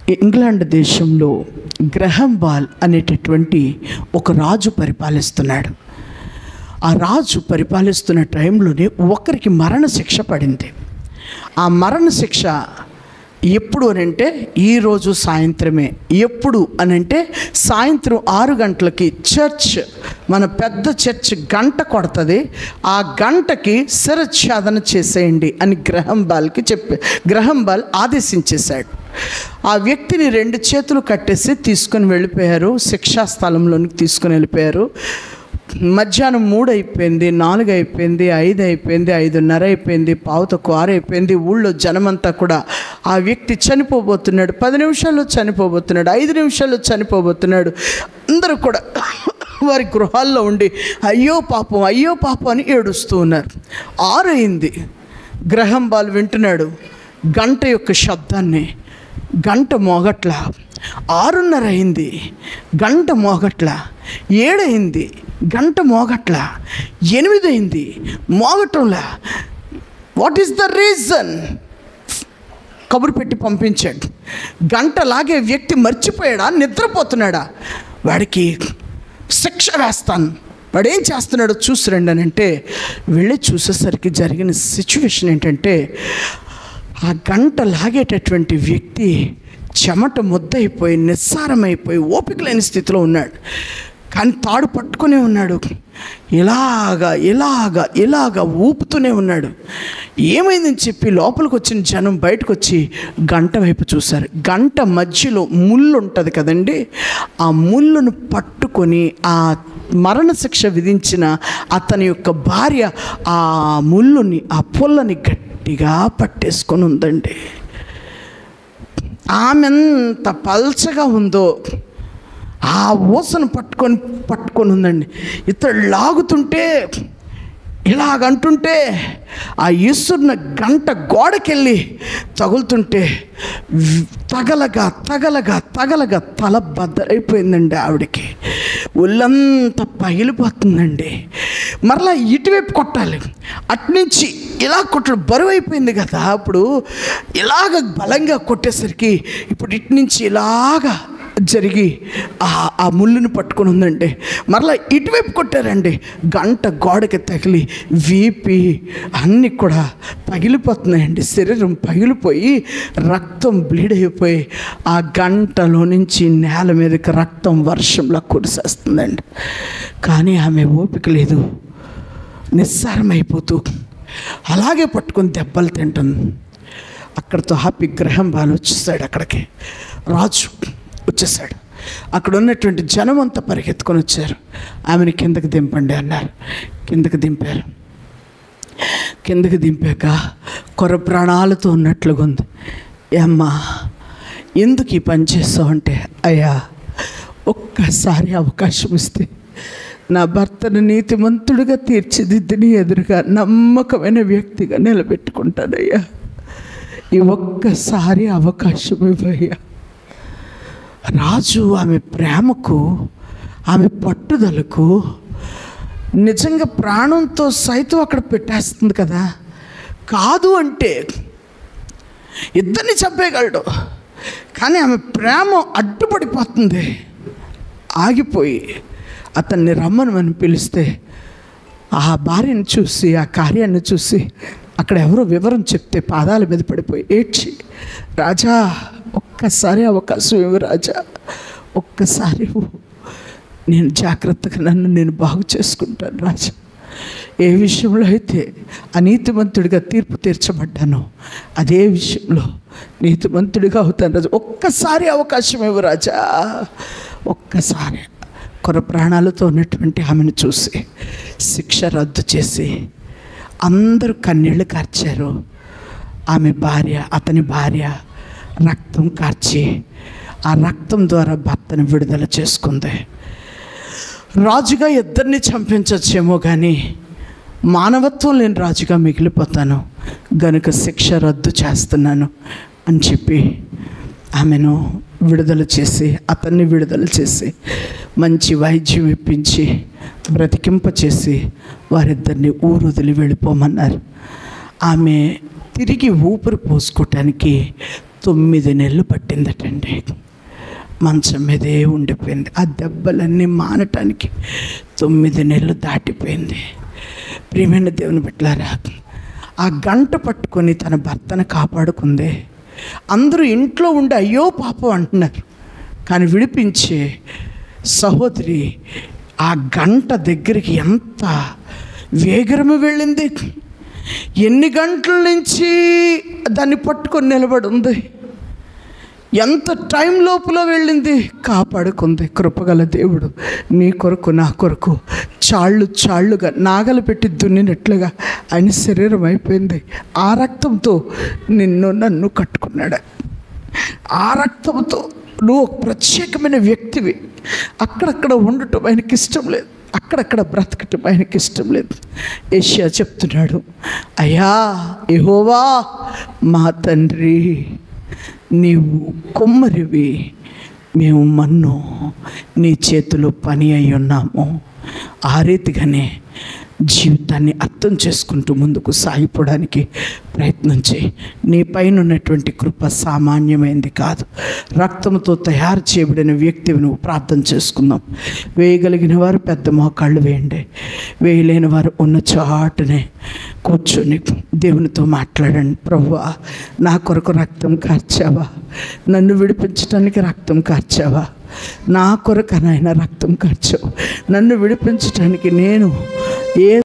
ఇంగ్లాండ్ దేశంలో గ్రహం బాల్ అనేటటువంటి ఒక రాజు పరిపాలిస్తున్నాడు. ఆ రాజు పరిపాలిస్తున్న టైంలోనే ఒకరికి మరణశిక్ష పడింది. ఆ మరణశిక్ష ఎప్పుడు అని అంటే ఈరోజు సాయంత్రమే. ఎప్పుడు అని అంటే సాయంత్రం ఆరు గంటలకి చర్చ్ మన పెద్ద చర్చ్ గంట కొడుతుంది. ఆ గంటకి శిరఛాదన చేసేయండి అని గ్రహం బాల్కి చెప్పి గ్రహం బాల్ ఆదేశించేశాడు. ఆ వ్యక్తిని రెండు చేతులు కట్టేసి తీసుకొని వెళ్ళిపోయారు. శిక్షా స్థలంలోనికి తీసుకొని వెళ్ళిపోయారు. మధ్యాహ్నం మూడు అయిపోయింది నాలుగు అయిపోయింది ఐదు అయిపోయింది ఐదున్నర అయిపోయింది పావు తక్కువ అయిపోయింది. ఊళ్ళో జనమంతా కూడా ఆ వ్యక్తి చనిపోబోతున్నాడు పది నిమిషాల్లో చనిపోబోతున్నాడు ఐదు నిమిషాల్లో చనిపోబోతున్నాడు. అందరూ కూడా వారి గృహాల్లో ఉండి అయ్యో పాపం అయ్యో పాపం అని ఏడుస్తూ ఉన్నారు. ఆరు అయింది. గ్రహం బాల్ వింటున్నాడు గంట యొక్క శబ్దాన్ని గంట మోగట్ల. ఆరున్నర అయింది గంట మోగట్ల. ఏడైంది గంట మోగట్ల ఎనిమిది అయింది మోగటంలా. వాట్ ఈస్ ద రీజన్ కబురు పెట్టి పంపించాడు. గంట లాగే వ్యక్తి మర్చిపోయాడా నిద్రపోతున్నాడా? వాడికి శిక్ష వేస్తాను. వాడు ఏం చేస్తున్నాడో చూసి రండి అని అంటే వెళ్ళి చూసేసరికి జరిగిన సిచ్యువేషన్ ఏంటంటే ఆ గంట లాగేటటువంటి వ్యక్తి చెమట ముద్దయిపోయి నిస్సారమైపోయి ఓపిక లేని స్థితిలో ఉన్నాడు. కానీ తాడు పట్టుకునే ఉన్నాడు. ఇలాగా ఇలాగా ఇలాగా ఊపుతూనే ఉన్నాడు. ఏమైందని చెప్పి లోపలికి వచ్చిన జనం బయటకు వచ్చి గంట వైపు చూశారు. గంట మధ్యలో ముళ్ళు ఉంటుంది కదండి. ఆ ముళ్ళును పట్టుకొని ఆ మరణశిక్ష విధించిన అతని యొక్క భార్య ఆ ముళ్ళుని ఆ పుల్లని గట్టిగా పట్టేసుకొని ఉందండి. ఆమె ఎంత పల్చగా ఉందో ఆ ఊసను పట్టుకొని పట్టుకొని ఉందండి. ఇతడు లాగుతుంటే ఇలాగంటుంటే ఆ ఈశ్వరున గంట గోడకెళ్ళి తగులుతుంటే తగలగా తగలగా తగలగా తల బద్దలైపోయిందండి ఆవిడకి. ఒళ్ళంతా పగిలిపోతుందండి. మరలా ఇటువైపు కొట్టాలి. అట్నుంచి ఇలా కొట్టడం బరువు అయిపోయింది కదా అప్పుడు ఇలాగ బలంగా కొట్టేసరికి ఇప్పుడు ఇటు నుంచి ఇలాగా జరిగి ఆ ఆ ముళ్ళుని పట్టుకొని ఉందండి. మరలా ఇటువైపు కొట్టారండి. గంట గోడకి తగిలి వీపి అన్నీ కూడా పగిలిపోతున్నాయండి. శరీరం పగిలిపోయి రక్తం బ్లీడ్ అయిపోయి ఆ గంటలో నుంచి నేల మీదకి రక్తం వర్షంలా కురిసేస్తుందండి. కానీ ఆమె ఓపిక లేదు. నిస్సారమైపోతూ అలాగే పట్టుకొని దెబ్బలు తింటుంది. అక్కడితో హ్యాపీ గ్రహం బాలు వచ్చేసాడు అక్కడికి. రాజు వచ్చేసాడు అక్కడ ఉన్నటువంటి జనం అంతా పరిగెత్తుకొని వచ్చారు. ఆమెను కిందకి దింపండి అన్నారు. కిందకి దింపారు. కిందకి దింపాక కొర ప్రాణాలతో ఉన్నట్లుగా ఉంది. ఏమ్మా ఎందుకు ఈ పని చేస్తావు? అంటే అయ్యా ఒక్కసారి అవకాశం ఇస్తే నా భర్తను నీతిమంతుడిగా తీర్చిదిద్దిని ఎదురుగా నమ్మకమైన వ్యక్తిగా నిలబెట్టుకుంటానయ్యా. ఈ ఒక్కసారి అవకాశం ఇవ్వయ్యా. రాజు ఆమె ప్రేమకు ఆమె పట్టుదలకు నిజంగా ప్రాణంతో సైతం అక్కడ పెట్టేస్తుంది కదా. కాదు అంటే ఇద్దరిని చంపేయగలడు. కానీ ఆమె ప్రేమ అడ్డుపడిపోతుంది. ఆగిపోయి అతన్ని రమ్మని పిలిస్తే ఆ భార్యను చూసి ఆ కార్యాన్ని చూసి అక్కడ ఎవరో వివరం చెప్తే పాదాల మీద పడిపోయి ఏడ్చి రాజా ఒక్కసారి అవకాశం ఇవ్వు రాజా ఒక్కసారి నేను జాగ్రత్తగా నన్ను నేను బాగు చేసుకుంటాను రాజా. ఏ విషయంలో అయితే అనీతిమంతుడిగా తీర్పు తీర్చబడ్డానో అదే విషయంలో నీతిమంతుడిగా అవుతాను రాజా. ఒక్కసారి అవకాశం ఇవ్వు రాజా. ఒక్కసారి కొర ప్రాణాలతో ఉన్నటువంటి ఆమెను చూసి శిక్ష రద్దు చేసి అందరూ కన్నీళ్ళు కార్చారు. ఆమె భార్య అతని భార్య రక్తం కార్చి ఆ రక్తం ద్వారా భర్తను విడుదల చేసుకుంది. రాజుగా ఇద్దరిని చంపించచ్చేమో కానీ మానవత్వం లేని రాజుగా మిగిలిపోతాను. గనుక శిక్ష రద్దు చేస్తున్నాను అని చెప్పి ఆమెను విడుదల చేసి అతన్ని విడుదల చేసి మంచి వైద్యం ఇప్పించి బ్రతికింప చేసి వారిద్దరిని ఊరు వదిలి వెళ్ళిపోమన్నారు. ఆమె తిరిగి ఊపిరి పోసుకోవటానికి తొమ్మిది నెలలు పట్టిందటండి. మంచం మీదే ఉండిపోయింది. ఆ దెబ్బలన్నీ మానటానికి తొమ్మిది నెలలు దాటిపోయింది. ప్రియమైన దేవుని బిడ్డలారా ఆ గంట పట్టుకొని తన భర్తను కాపాడుకుంది. అందరూ ఇంట్లో ఉండి అయ్యో పాపం అంటున్నారు. కానీ విడిపించే సహోదరి ఆ గంట దగ్గరికి ఎంత వేగరము వెళ్ళింది. ఎన్ని గంటల నుంచి దాన్ని పట్టుకొని నిలబడి ఉంది ఎంత టైం లోపల వెళ్ళింది? కాపాడుకుంది కృపగల దేవుడు. నీ కొరకు నా కొరకు చాళ్ళు చాళ్ళుగా నాగలు పెట్టి దున్నినట్లుగా ఆయన శరీరం అయిపోయింది. ఆ రక్తంతో నిన్ను నన్ను కట్టుకున్నాడు. ఆ రక్తంతో నువ్వు ఒక ప్రత్యేకమైన వ్యక్తివి. అక్కడక్కడ ఉండటం ఆయనకి ఇష్టం లేదు. అక్కడక్కడ బ్రతకటం ఆయనకి ఇష్టం లేదు. ఏషియా చెప్తున్నాడు అయ్యా ఎహోవా మా తండ్రి నీవు కొమ్మరివి. మేము మన్ను నీ చేతిలో పని అయి ఉన్నాము. ఆ రీతిగానే జీవితాన్ని అర్థం చేసుకుంటూ ముందుకు సాగిపోవడానికి ప్రయత్నం చేయి. నీ పైన ఉన్నటువంటి కృప సామాన్యమైంది కాదు. రక్తంతో తయారు చేయబడిన వ్యక్తివి నువ్వు ప్రార్థన చేసుకుందాం. వేయగలిగిన వారు పెద్ద మోకాళ్ళు వేయండి. వేయలేని వారు ఉన్న చాటునే కూర్చొని దేవునితో మాట్లాడండి. ప్రభువా నా కొరకు రక్తం కార్చావా? నన్ను విడిపించడానికి రక్తం కార్చావా? నా కొరకు నాయన రక్తం కార్చావు. నన్ను విడిపించడానికి నేను Bien.